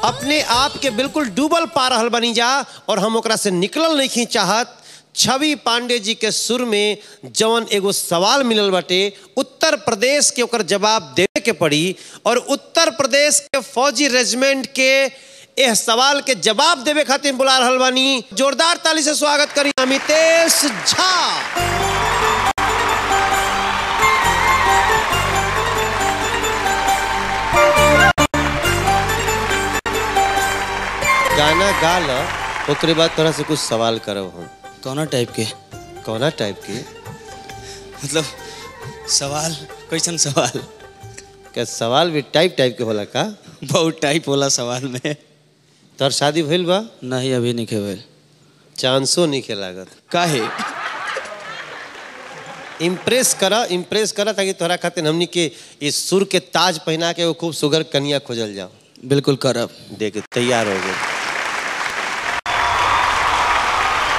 अपने आप के बिल्कुल डूबल पा रहल बनी जा और हम ओकरा से निकलल नहीं चाहत। छवि पांडे जी के सुर में जवन एगो सवाल मिलल बाटे, उत्तर प्रदेश के ओकर जवाब देवे के पड़ी और उत्तर प्रदेश के फौजी रेजिमेंट के एह सवाल के जवाब देवे खातिर बुला रहल बानी। जोरदार ताली से स्वागत करी अमितेश झा। गाना गा ल बाद तोरा से कुछ सवाल करब हम। कौना टाइप के? कौना टाइप के? मतलब सवाल कैसन सवाल। क्या सवाल भी टाइप टाइप के होला का? बहुत टाइप होला सवाल में। तोर शादी भइल बा? नहीं अभी नहीं खेवल चांसो नहीं के लागत। काहे? इम्प्रेस करा इम्प्रेस करा ताकि तोहरा खातिर हमनी के इस सुर के ताज पहना के वो खूब सुगर कनिया खोजल जाओ। बिल्कुल करब। देख तैयार हो गए रउए किरिए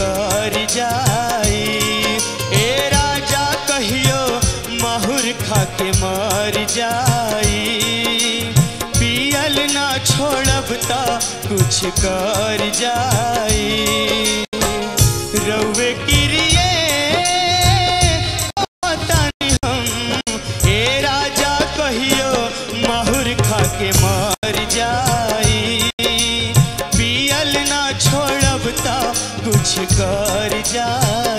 कर जाई। ए राजा कहियो, माहुर खाके मर जाई। पियल ना छोड़ब तो कुछ कर जाई। रउए किरिए हम। ए राजा कहियो, माहुर खाके मर जाई। कर जाई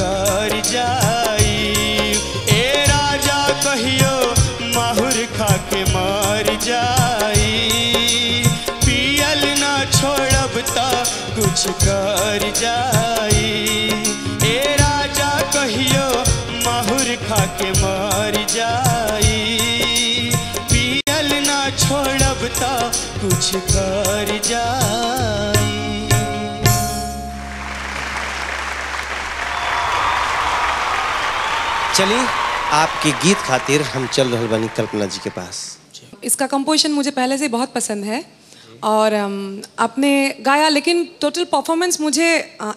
कर जाई। ए राजा कहियो, माहुर खा के मर जाई। पियल ना छोड़ब त कुछ कर जाई। ए राजा कहियो, माहुर खा के मर जाई। चलिए आपके गीत खातिर हम चल रहे बानी कल्पना जी के पास। इसका कंपोजिशन मुझे पहले से बहुत पसंद है और आपने गाया लेकिन टोटल परफॉर्मेंस मुझे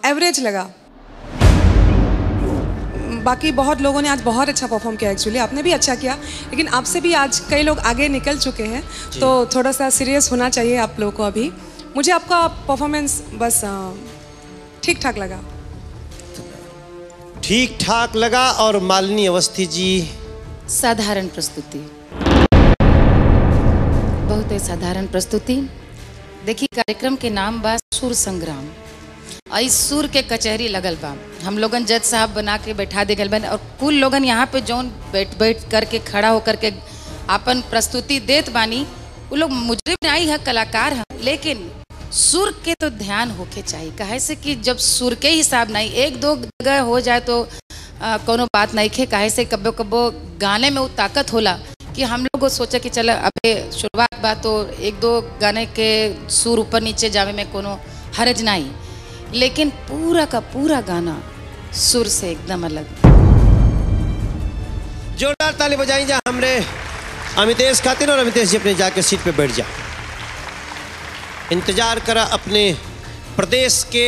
एवरेज लगा। बाकी बहुत लोगों ने आज बहुत अच्छा परफॉर्म किया एक्चुअली आपने भी अच्छा किया लेकिन आपसे भी आज कई लोग आगे निकल चुके हैं तो थोड़ा सा सीरियस होना चाहिए आप लोगों को अभी। मुझे आपका परफॉर्मेंस बस ठीक ठाक लगा। ठीक ठाक लगा और मालिनी अवस्थी जी। साधारण प्रस्तुति। बहुत ही साधारण प्रस्तुति। देखिए, कार्यक्रम के नाम बा सुर संग्राम। इस सुर के कचहरी लगल बा। हम लोगन जज साहब बना के बैठा दे गल बन और कुल लोगन यहाँ पे जौन बैठ बैठ करके, खड़ा होकर के अपन प्रस्तुति देत बानी वो लोग मुजरिम नहीं है, कलाकार है। लेकिन सुर के तो ध्यान होके चाहिए। कहे से कि जब सुर के हिसाब नहीं, एक दो जगह हो जाए तो कोनो बात नहीं खे। काहे से कब्बो कब्बो गाने में वो ताकत होला कि हम लोग सोचा कि चलो अबे शुरुआत बात तो एक दो गाने के सुर ऊपर नीचे जावे में कोनो हरज नहीं। लेकिन पूरा का पूरा गाना सुर से एकदम अलग। जोरदार ताली बजाई जा हमरे। अमितेश खातिर और अमितेश जी अपने जाके सीट पे बैठ जा। इंतज़ार करा अपने प्रदेश के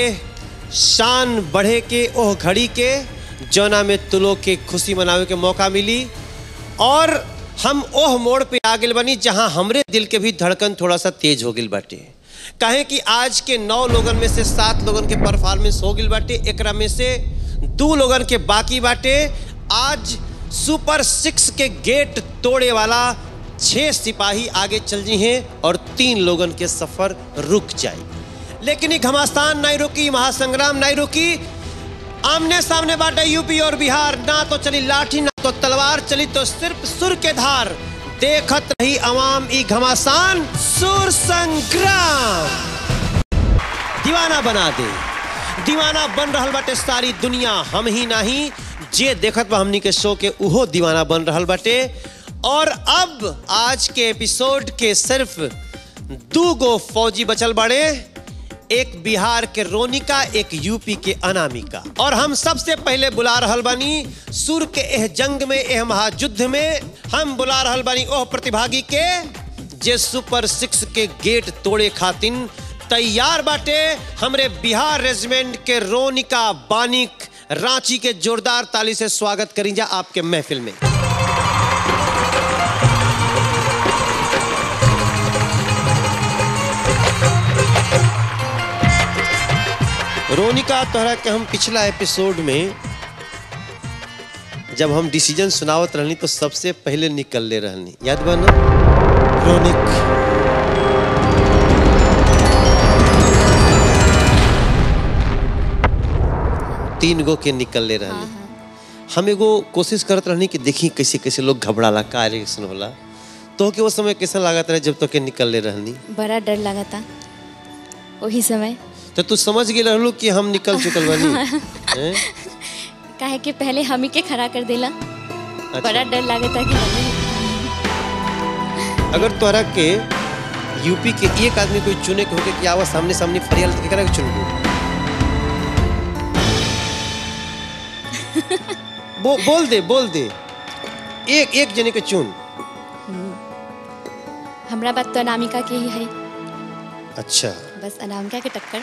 शान बढ़े के, ओह घड़ी के, जौना में तुलो के खुशी मनावे के मौका मिली। और हम ओह मोड़ पे आ गए बनी, जहाँ हमरे दिल के भी धड़कन थोड़ा सा तेज हो गई बाटे। कहे कि आज के नौ लोगन में से सात लोगन के परफॉर्मेंस हो गई बाटे, एकरा में से दो लोगन के बाकी बाटे। आज सुपर सिक्स के गेट तोड़े वाला छह सिपाही आगे चल जी हैं और तीन लोगन के सफ़र रुक जाए लेकिन ये घमासान नहीं रुकी महासंग्राम नहीं रुकी आमने सामने बाटे यूपी और बिहार। ना तो चली लाठी, ना तो तलवार, चली तो सिर्फ़ सुर के धार। देखत रही अवाम ई घमासान सुर संग्राम। दीवाना बना दे। दीवाना बन रहा बाटे सारी दुनिया, हम ही नहीं। जे देखत बा हमनी के शो के, उहो दीवाना बन रहा बाटे। और अब आज के एपिसोड के सिर्फ़ दो गो फौजी बचल बड़े, एक बिहार के रोनिका, एक यूपी के अनामिका। और हम सबसे पहले बुला रहल बानी सुर के एह जंग में, एह महायुद्ध में। हम बुला रहल बानी ओह प्रतिभागी के, जे सुपर सिक्स के गेट तोड़े खातिन तैयार बाटे। हमरे बिहार रेजिमेंट के रोनिका बानिक रांची के जोरदार ताली से स्वागत करी जा आपके महफिल में। रोनिका तोहरा के हम पिछला एपिसोड में जब हम डिसीज़न सुनावत रहनी तो सबसे पहले निकल ले रहनी। याद बा ना? रोनिक। तीन गो के निकल ले रहनी हम एगो कोशिश करत रहनी कि देखी कैसे कैसे लोग घबराला का रिएक्शन होला। तो के वो समय कैसा लागत रहे जब तो के निकल ले रहनी? बड़ा डर लगा था वही समय तो तू समझ गए रहलू कि हम निकल चुकल बनी? काहे कि पहले हम ही के खड़ा कर देला। अच्छा। बड़ा डर लगा था कि अगर तोहरा के यूपी के एक आदमी कोई चुने के होके कि आवा सामने सामने फरियाल तो केकरा के चुनबू बो, बोल दे बोल दे। एक एक जने के चुन। हमरा बात तो अनामिका के ही है। अच्छा। बस अनामिका के टक्कर।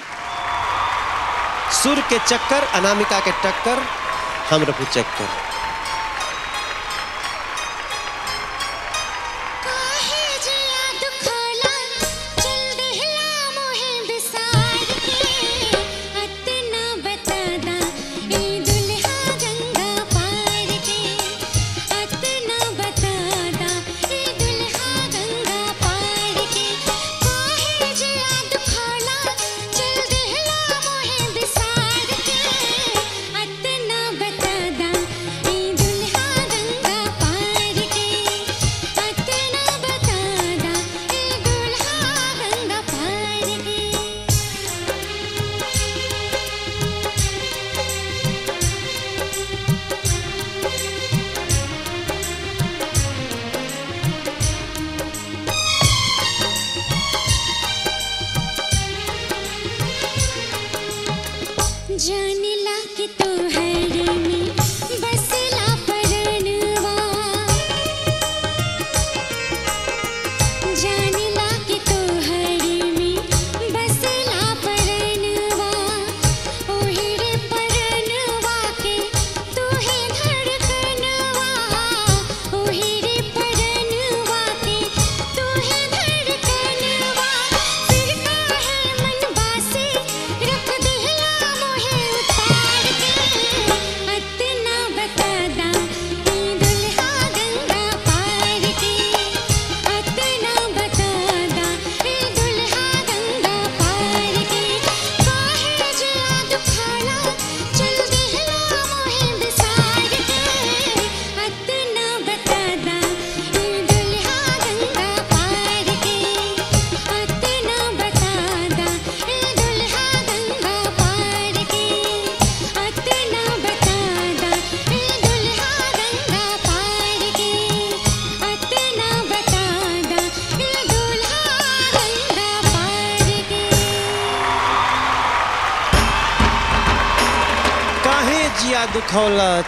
सुर के चक्कर अनामिका के टक्कर हम रफू चक्कर।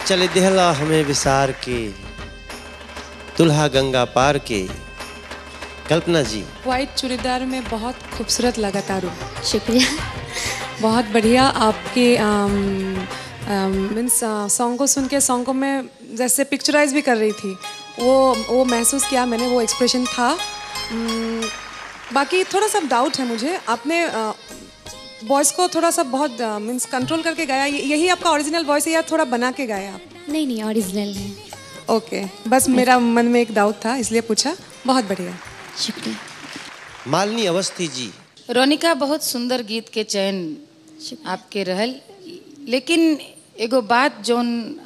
चले देहला हमें विसार के दुल्हा गंगा पार के। कल्पना जी। वाइट चूड़ीदार में बहुत खूबसूरत लगा तारू। शुक्रिया। बहुत बढ़िया आपके मीन्स सॉन्ग को सुन के सॉन्ग को मैं जैसे पिक्चराइज भी कर रही थी वो वो महसूस किया मैंने वो एक्सप्रेशन था। बाकी थोड़ा सा डाउट है मुझे। आपने वॉइस को थोड़ा सा बहुत मीन्स कंट्रोल करके गाया। यही आपका ओरिजिनल वॉइस है या थोड़ा बना के गाया आप? नहीं नहीं ओरिजिनल है। ओके बस मेरा मन में एक डाउट था इसलिए पूछा। बहुत बढ़िया। शुक्रिया। मालिनी अवस्थी जी। रोनिका बहुत सुंदर गीत के चयन आपके रहल। लेकिन एगो बात जो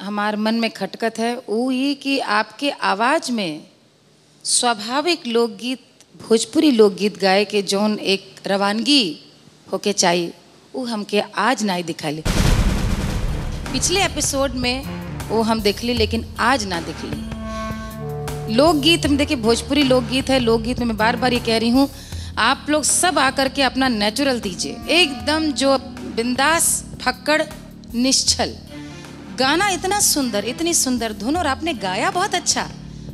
हमार मन में खटकत है वो ये कि आपके आवाज़ में स्वाभाविक लोकगीत भोजपुरी लोकगीत गाए के जोन एक रवानगी होके चाहिए वो हमके आज नहीं दिखाली। पिछले एपिसोड में वो हम देख ली लेकिन आज ना दिख ली लोकगीत, हम देखिए, भोजपुरी लोकगीत है। लोकगीत में मैं बार बार ये कह रही हूँ, आप लोग सब आकर के अपना नेचुरल दीजिए। एकदम जो बिंदास, फक्कड़, निश्चल। गाना इतना सुंदर, इतनी सुंदर धुन, और आपने गाया बहुत अच्छा।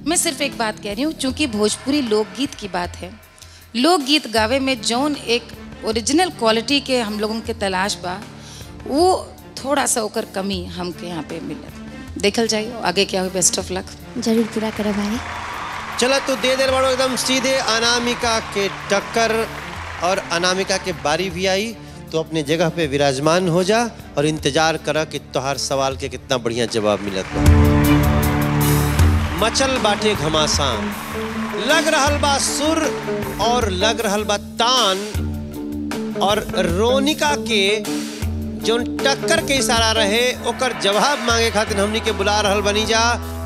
मैं सिर्फ़ एक बात कह रही हूँ, चूँकि भोजपुरी लोकगीत की बात है। लोकगीत गावे में जौन एक ओरिजिनल क्वालिटी के हम लोगों के तलाश बा वो थोड़ा सा ओकर कमी हमके यहाँ पे मिलत। देखल जाए आगे क्या हो बेस्ट ऑफ़ लक ज़रूर पूरा करब भाई चला तो दे दे बड़ो एकदम सीधे अनामिका के टक्कर और अनामिका के बारी भी आई तो अपने जगह पे विराजमान हो जा और इंतज़ार करा कि तोहार सवाल के कितना बढ़िया जवाब मिलत मचल बाटे घमासान। लग रहल बा सुर और लग रहल बा तान। और रोनिका के जो टक्कर के इशारा रहे, ओकर जवाब मांगे खातिर हमनी के बुला रहल बनी जा।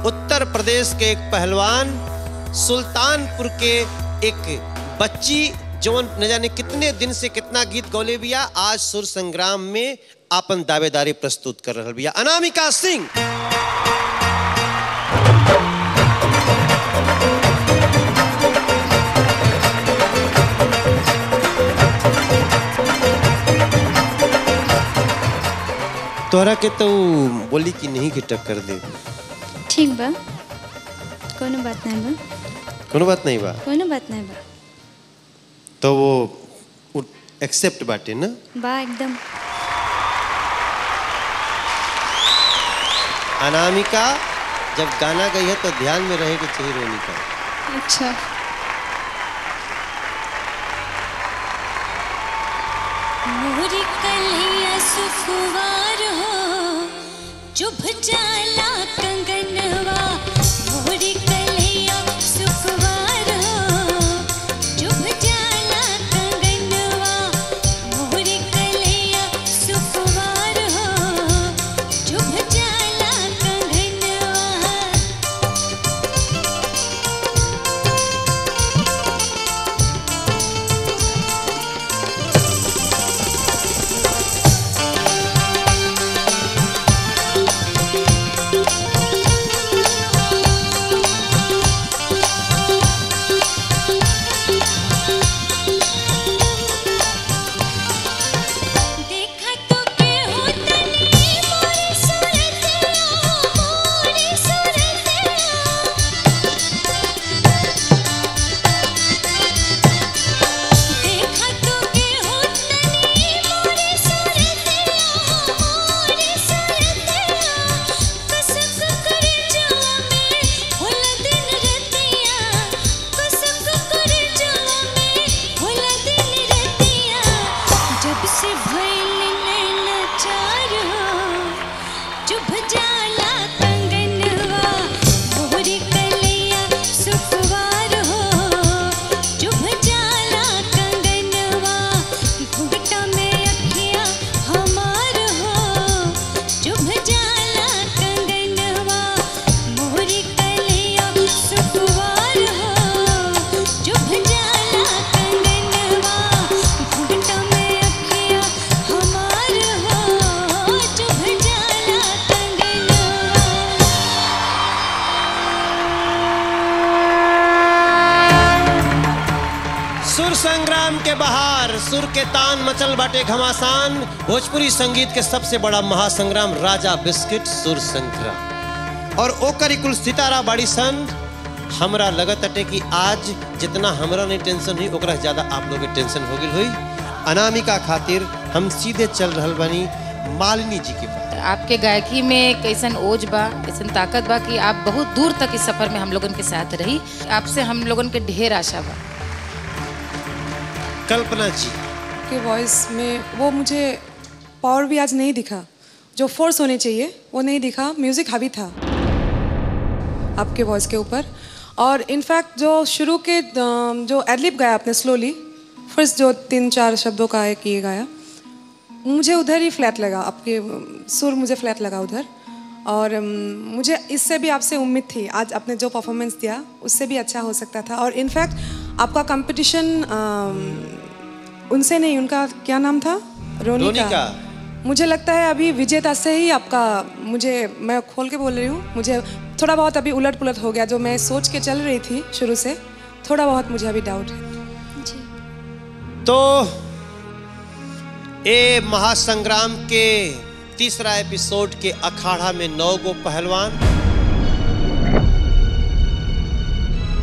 उत्तर प्रदेश के एक पहलवान, सुल्तानपुर के एक बच्ची जौन न जाने कितने दिन से कितना गीत गौले बिया, आज सुर संग्राम में आपन दावेदारी प्रस्तुत कर रहा बिया। अनामिका सिंह। तोहरा के तो बोली कि नहीं के टक्कर दे। ठीक बा। कोनो बात नहीं बा। कोनो बात नहीं बा। कोनो बात नहीं बा। तो वो एक्सेप्ट बाटे ना? बा एकदम। अनामिका जब गाना गई है तो ध्यान में रहे कि। चाहिए रोनिका अच्छा। मोरी कलिया सुखवार हो। चुभ जाला कंगनवा बाटे घमासान भोजपुरी संगीत के सबसे बड़ा महासंग्राम राजा बिस्किट सुर संग्राम और ओकर कुल सितारा बाड़ी सन हमरा लगत अटे कि आज जितना हमरा नहीं टेंशन हुई ओकरा ज़्यादा आप लोग के टेंशन हो गई हुई। अनामिका खातिर हम सीधे चल रहल बानी मालिनी जी के पास। आपके गायकी में कैसन ओज बा कैसन ताकत बा कि आप बहुत दूर तक इस सफ़र में हम लोगन के साथ रही। आपसे हम लोगन के ढेर आशा बा। कल्पना जी के वॉइस में वो मुझे पावर भी आज नहीं दिखा। जो फोर्स होने चाहिए, वो नहीं दिखा। म्यूज़िक हावी था आपके वॉइस के ऊपर। और इनफैक्ट जो शुरू के जो एडलिप गाया आपने स्लोली फ़र्स्ट जो तीन चार शब्दों का एक ये गाया, मुझे उधर ही फ्लैट लगा। आपके, सुर मुझे फ्लैट लगा उधर। और मुझे इससे भी आपसे उम्मीद थी। आज आपने जो परफॉर्मेंस दिया, उससे भी अच्छा हो सकता था। और इनफैक्ट आपका कंपटीशन उनसे नहीं उनका क्या नाम था? रोनिका, रोनिका। मुझे लगता है अभी विजेता से ही आपका मुझे मैं खोल के बोल रही हूँ मुझे थोड़ा बहुत अभी उलट पुलट हो गया जो मैं सोच के चल रही थी शुरू से थोड़ा बहुत मुझे अभी डाउट है। तो ए महासंग्राम के तीसरा एपिसोड के अखाड़ा में नौ गो पहलवान।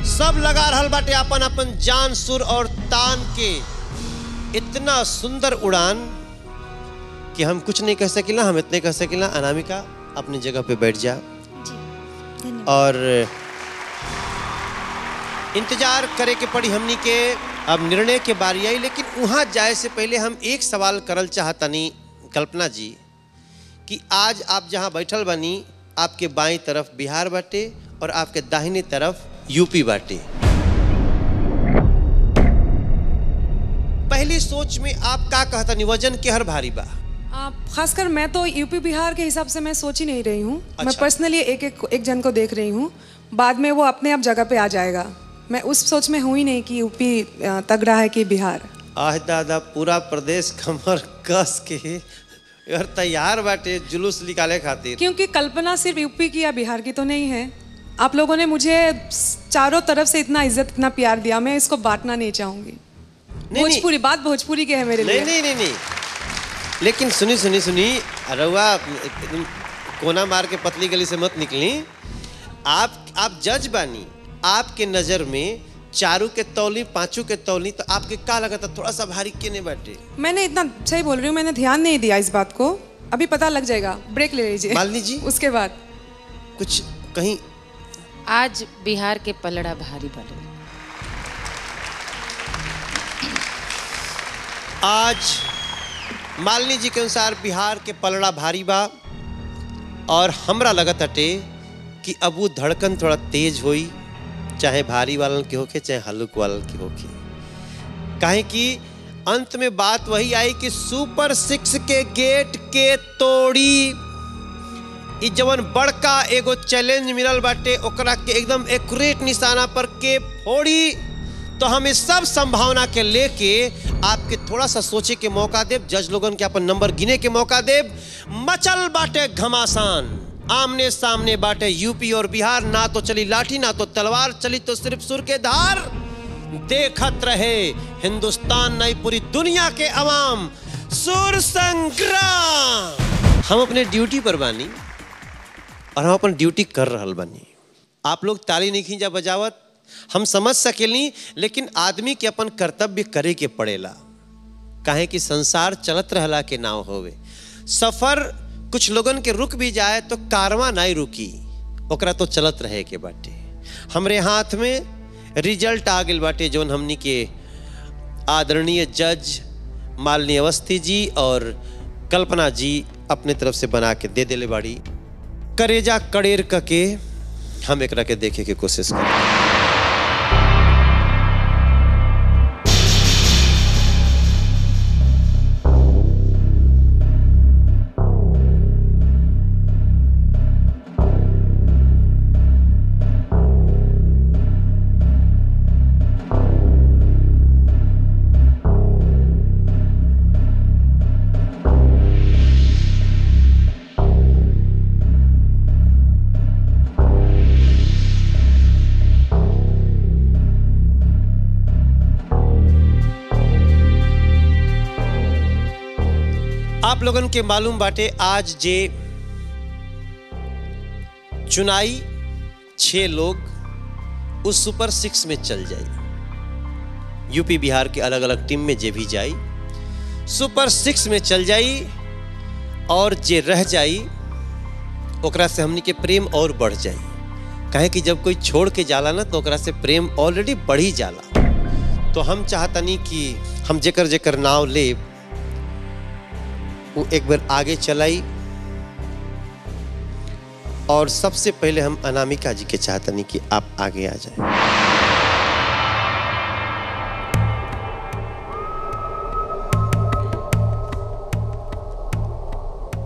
सब लगा रहल बाटे अपन अपन जान सुर और तान के। इतना सुंदर उड़ान कि हम कुछ नहीं कह सकिला हम इतने कह सकिला अनामिका अपनी जगह पे बैठ जा। और इंतज़ार करे के पड़ी हमनी के अब निर्णय के बारी आई लेकिन वहाँ जाए से पहले हम एक सवाल करल चाहतनी कल्पना जी कि आज आप जहाँ बैठल बनी आपके बाईं तरफ़ बिहार बाटे और आपके दाहिने तरफ़ यूपी बाटे। पहली सोच में आप का कहतनी वज़न के हर भारी बा। खासकर मैं तो यूपी बिहार के हिसाब से मैं सोच ही नहीं रही हूँ। अच्छा। मैं। पर्सनली एक एक एक जन को देख रही हूँ। बाद में वो अपने आप जगह पे आ जाएगा। मैं उस सोच में हूँ ही नहीं कि यूपी तगड़ा है कि बिहार। आह दादा पूरा प्रदेश कमर कस के यार तैयार बाटे जुलूस निकाले खातिर। क्योंकि कल्पना सिर्फ़ यूपी की या बिहार की तो नहीं है। आप लोगों ने मुझे चारों तरफ़ से इतना इज़्ज़त इतना प्यार दिया। मैं इसको बांटना नहीं चाहूँगी। नहीं। भोजपुरी बात भोजपुरी के है मेरे नहीं लिए। नहीं नहीं नहीं। लेकिन सुनी सुनी सुनी रउआ कोना मार के पतली गली से मत निकली। आप आप जज बानी आपके नज़र में चारू के तौली पाँचों के तौली तो आपके का लगा था? थोड़ा सा भारी केने बाटे? मैंने इतना सही बोल रही हूँ मैंने ध्यान नहीं दिया इस बात को। अभी पता लग जाएगा। ब्रेक ले लीजिए। मालिनी जी। उसके बाद। कुछ कहीं आज बिहार के पलड़ा भारी पड़े आज मालिनी जी के अनुसार बिहार के पलड़ा भारी बा और हमरा लगत हटे कि अब वो धड़कन थोड़ा तेज होई, चाहे भारी वालन के होके चाहे हल्लुक वालन के होके काहे कि अंत में बात वही आई कि सुपर सिक्स के गेट के तोड़ी जवन बड़का एगो चैलेंज मिलल बाटे, ओकरा के एकदम एक्यूरेट निशाना पर के फोड़ी। तो हम इस सब संभावना के लेके आपके थोड़ा सा सोचे के मौका देब। जज लोगन के अपन नंबर गिने के मौका देब। मचल बाटे घमासान। आमने सामने बाटे यूपी और बिहार। ना तो चली लाठी, ना तो तलवार। चली तो सिर्फ़ सुर के धार। देखत रहे, हिंदुस्तान नहीं, पूरी दुनिया के अवाम। सुर संग्राम। हम अपने ड्यूटी पर बानी और हम अपन ड्यूटी कर रहा बानी। आप लोग ताली नहीं खींचा बजावत। हम समझ सकेली, लेकिन आदमी के अपन कर्तव्य करे के पड़ेला। काहे कि संसार चलत रहला के नाव होवे। सफ़र कुछ लोगन के रुक भी जाए तो कारवा नहीं रुकी। ओकरा तो चलत रहे के बाटे। हमरे हाथ में रिज़ल्ट आ गइल बाटे जोन हमनी के आदरणीय जज मालिनी अवस्थी जी और कल्पना जी अपने तरफ़ से बना के दे देले बाड़ी। करेजा कड़ेर के हम एक देखे के कोशिश करें लोगन के मालूम बाटे आज जे चुनाई छह लोग उस सुपर सिक्स में चल जाई यूपी, बिहार के अलग अलग टीम में जे भी जाई, सुपर सिक्स में चल जाई और जे रह जाई, ओकरा से हमनी के प्रेम और बढ़ जाई। काहे कि जब कोई छोड़ के जाला ना तो ओकरा से प्रेम ऑलरेडी बढ़ ही जाला। तो हम चाहतनी कि हम जेकर जेकर नाव ले वो एक बार आगे चलाई। और सबसे पहले हम अनामिका जी के चाहतनी कि आप आगे आ जाए।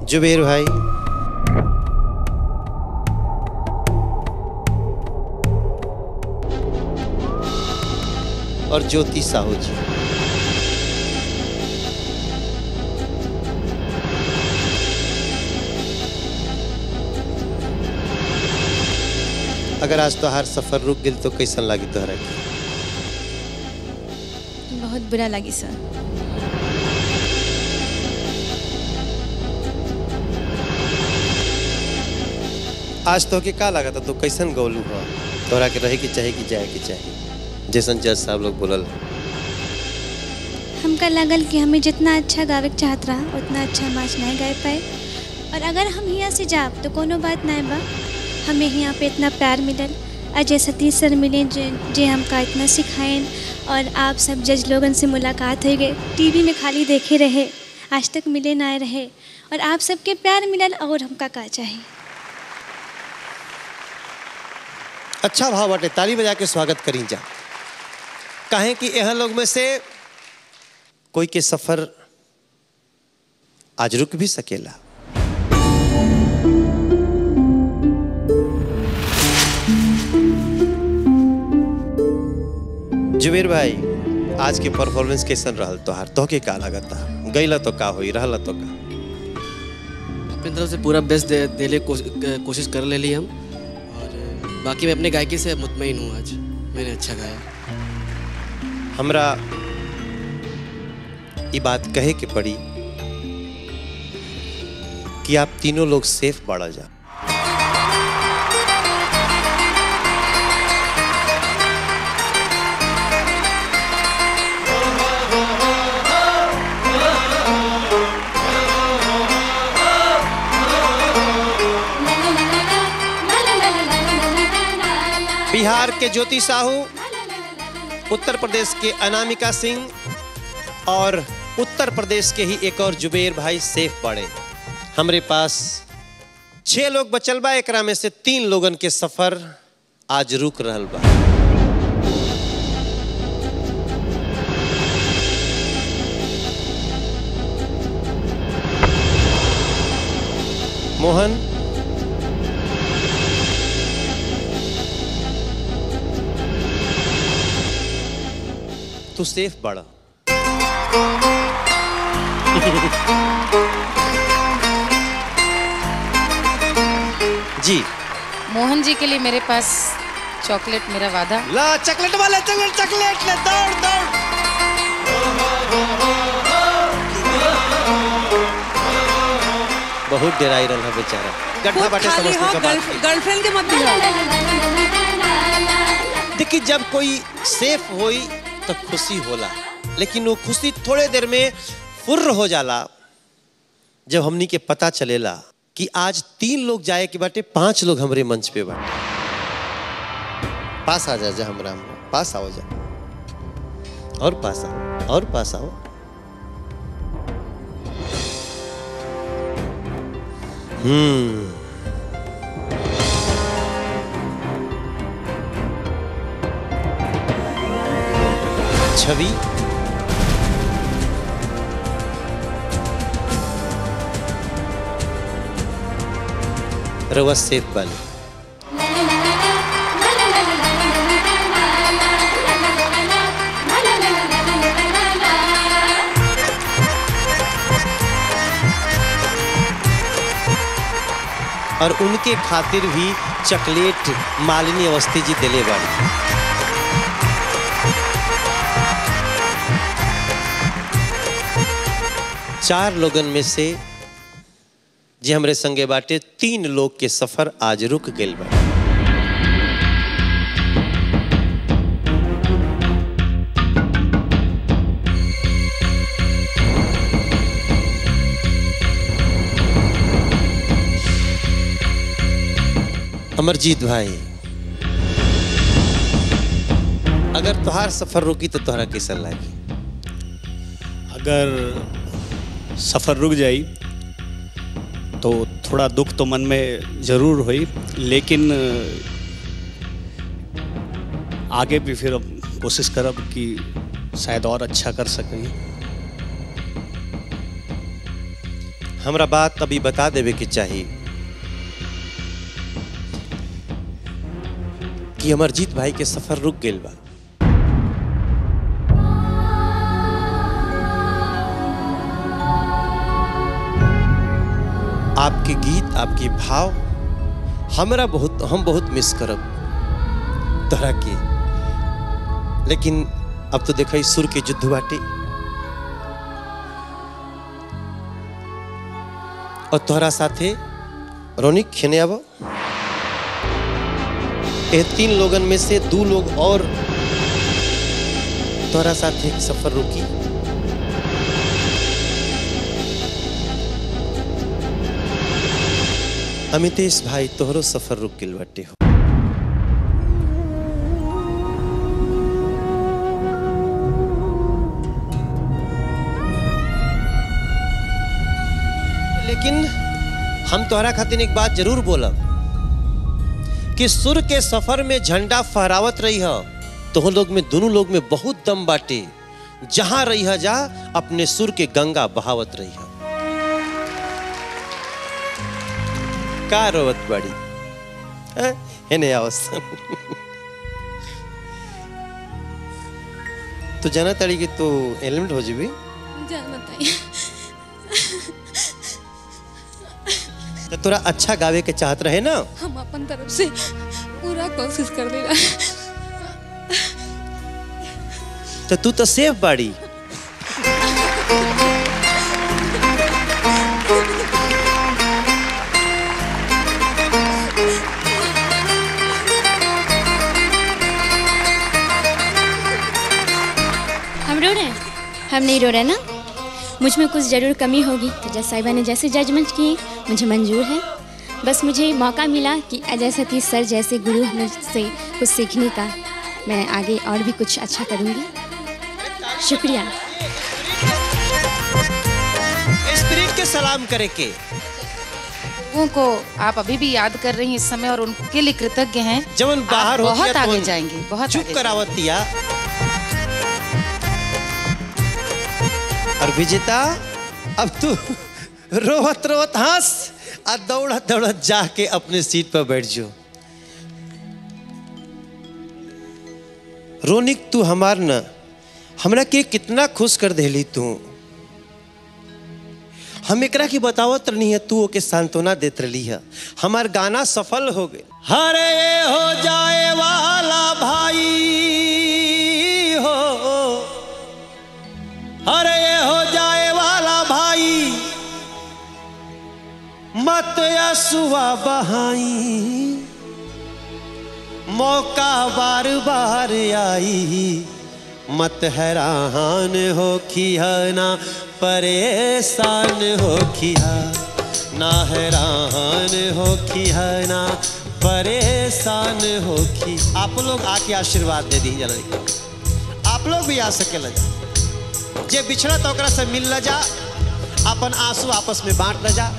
जुबेर भाई। और ज्योति साहू जी। अगर आज तोहार सफ़र रुक गई तो कैसन लागी तोहरा? के बहुत बुरा लगी सर। आज तो के का लगा था तो कैसन गौलू हो तोहरा के रहे के चाहे कि जाए के चाहे? जैसन जज साहब लोग बोलल। हमका लगल कि हमें जितना अच्छा गावे के चाहत रहा उतना अच्छा हम आज नहीं गाए पाए। और अगर हम यहाँ से जाब तो कोनो बात नहीं बा। हमें यहाँ पे इतना प्यार मिलल। अजय सतीश सर मिले जे, जे हमका इतना सिखाएँ और आप सब जज लोगन से मुलाकात हो गए टीवी में खाली देखे रहे आज तक मिले ना रहे और आप सबके प्यार मिलल और हमका का चाहिए अच्छा भाव बाटे ताली बजा के स्वागत करी जा। कहें कि यह लोग में से कोई के सफ़र आज रुक भी सकेला। जुबेर भाई आज के परफॉर्मेंस कैसन रहल तोहार? तो के का लागता गईला तो का होई रहला तो का? अपनी तरफ़ से पूरा बेस्ट दे, देले कोश, कोशिश कर ले ली हम। और बाकी मैं अपने गायकी से मुतमिन हूँ आज मैंने अच्छा गाया। हमरा ये बात कहे के पड़ी कि आप तीनों लोग सेफ़ बाड़ा जा। बिहार के ज्योति साहू, उत्तर प्रदेश के अनामिका सिंह और उत्तर प्रदेश के ही एक और जुबेर भाई सेफ़ पड़े। हमारे पास छह लोग बचल बा एकरा में से तीन लोगन के सफ़र आज रुक रहा बा। मोहन तू सेफ़ बड़ा। जी। मोहन जी के लिए मेरे पास चॉकलेट मेरा वादा। ला चॉकलेट वाले चॉकलेट चॉकलेट ले दौड़ दौड़। बहुत डेराई रहा है बेचारा। गड्ढा बाटे समझने हो का बात। गर्लफ्रेंड के मत दिया देखिए जब कोई सेफ़ होई तो खुशी होला। लेकिन वो खुशी थोड़े देर में फुर्र हो जाला, जब हमनी के पता चलेला कि आज तीन लोग जाए के बाटे, पाँच लोग हमरे मंच पे बाटे। पास आ जा जा हमरा। पास आओ, जा। और पास आओ, और पास आओ। हम्म। छवि। रवा सेफ़ और उनके खातिर भी चॉकलेट मालिनी अवस्थी जी दिले बाड़ी। चार लोगन में से जे हमरे संगे बाटे, तीन लोग के सफ़र आज रुक बा। अमरजीत भाई, अगर तुहार सफ़र रुकी तो तुहरा कैसा लगी? अगर सफ़र रुक जाई तो थोड़ा दुख तो मन में ज़रूर हुई, लेकिन, आगे भी फिर अब कोशिश करब कि शायद और अच्छा कर सकें। हमरा बात अभी बता देवे के चाहिए कि अमरजीत भाई के सफ़र रुक गेल बा। आपके गीत, आपके भाव, हमरा बहुत, हम बहुत मिस करब तोहरा के। लेकिन अब तो देखा सुर के युद्ध बाटे। और तोहरा साथे रोनिक खेने आब। ए तीन लोगन में से दो लोग और तोहरा साथे सफ़र रुकी। अमितेश भाई, तोहरो सफ़र रुक गिल बाटे हो। लेकिन हम तोहरा खातिर एक बात ज़रूर बोलब कि सुर के सफ़र में झंडा फहरावत रही है तो लोग में, दोनों लोग में बहुत दम बाटे। जहाँ रही है जा, अपने सुर के गंगा बहावत रही है। बड़ी। हैं? हेने अवस्था तो जाना तड़ी कि तू एलिमेंट हो जीबी तो तोरा अच्छा गावे के चाहत रहे ना? हम अपन तरफ़ से पूरा कोशिश कर देगा। तो तू तो सेफ़ बाड़ी। हम नहीं रो रहे ना? मुझमें कुछ ज़रूर कमी होगी। तो जज साहिबा ने जैसे जजमेंट किए मुझे मंजूर है। बस मुझे मौका मिला कि अजय सतीश सर जैसे गुरु मुझसे कुछ सीखने का। मैं आगे और भी कुछ अच्छा करूँगी। शुक्रिया। स्पिरिट के सलाम करे के? लोगों को आप अभी भी याद कर रही हैं इस समय और उनके लिए कृतज्ञ हैं। जवन बाहर आप बहुत है तो आगे जाएँगे बहुत चुप आगे करावतिया और विजेता, अब तू रोवत रोवत हंस और दौड़त दौड़त जाके अपने सीट पर बैठ जो। रोनिक, तू हमार न, हमरा के कितना खुश कर देली तू। हम एकरा की बतावत रही है, तू ओके सांत्वना देत रही है। हमार गाना सफल हो गए। हरे हो जाए वाला भाई। मत यसुआ बहाई। मौका बार बार आई। मत हैरान हो खिया ना, परेशान हो खिया ना हैरान हो खिया ना, परेशान हो खी आप लोग आके आशीर्वाद दे दी जल्दी आप लोग भी आ सके जे बिछड़ा तो से मिल ल जा अपन आँसू आपस में बांट ल जा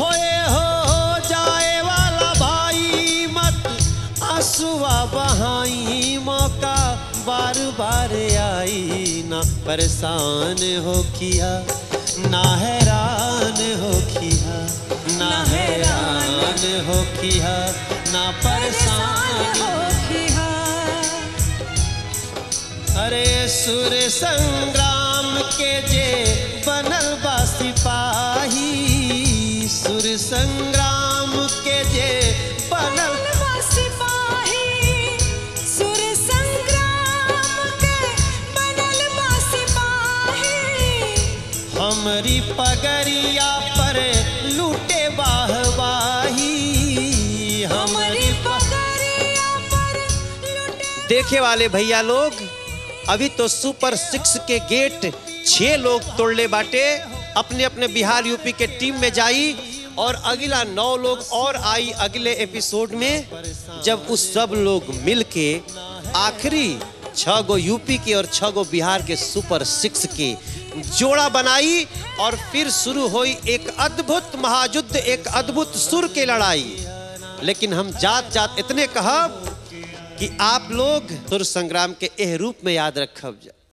होए हो जाए वाला भाई मत। आंसुआ बहाई मौका बार बार आई ना। परेशान हो किया ना हैरान हो किया ना हैरान हो किया ना परेशान हो किया। अरे सुर संग्राम के पगरिया पर लूटे वाहवाही। हमारी पगरिया पर देखे वाले भैया लोग अभी तो सुपर सिक्स के गेट छह लोग तोड़ ले बाटे। अपने अपने बिहार यूपी के टीम में जाई और अगला नौ लोग और आई अगले एपिसोड में। जब उस सब लोग मिलके आखिरी छह गो यूपी के और छह गो बिहार के सुपर सिक्स के जोड़ा बनाई और फिर शुरू हुई एक अद्भुत महायुद्ध, एक अद्भुत सुर की लड़ाई। लेकिन हम जात जात इतने कहब कि आप लोग सुर संग्राम के एह रूप में याद रखब।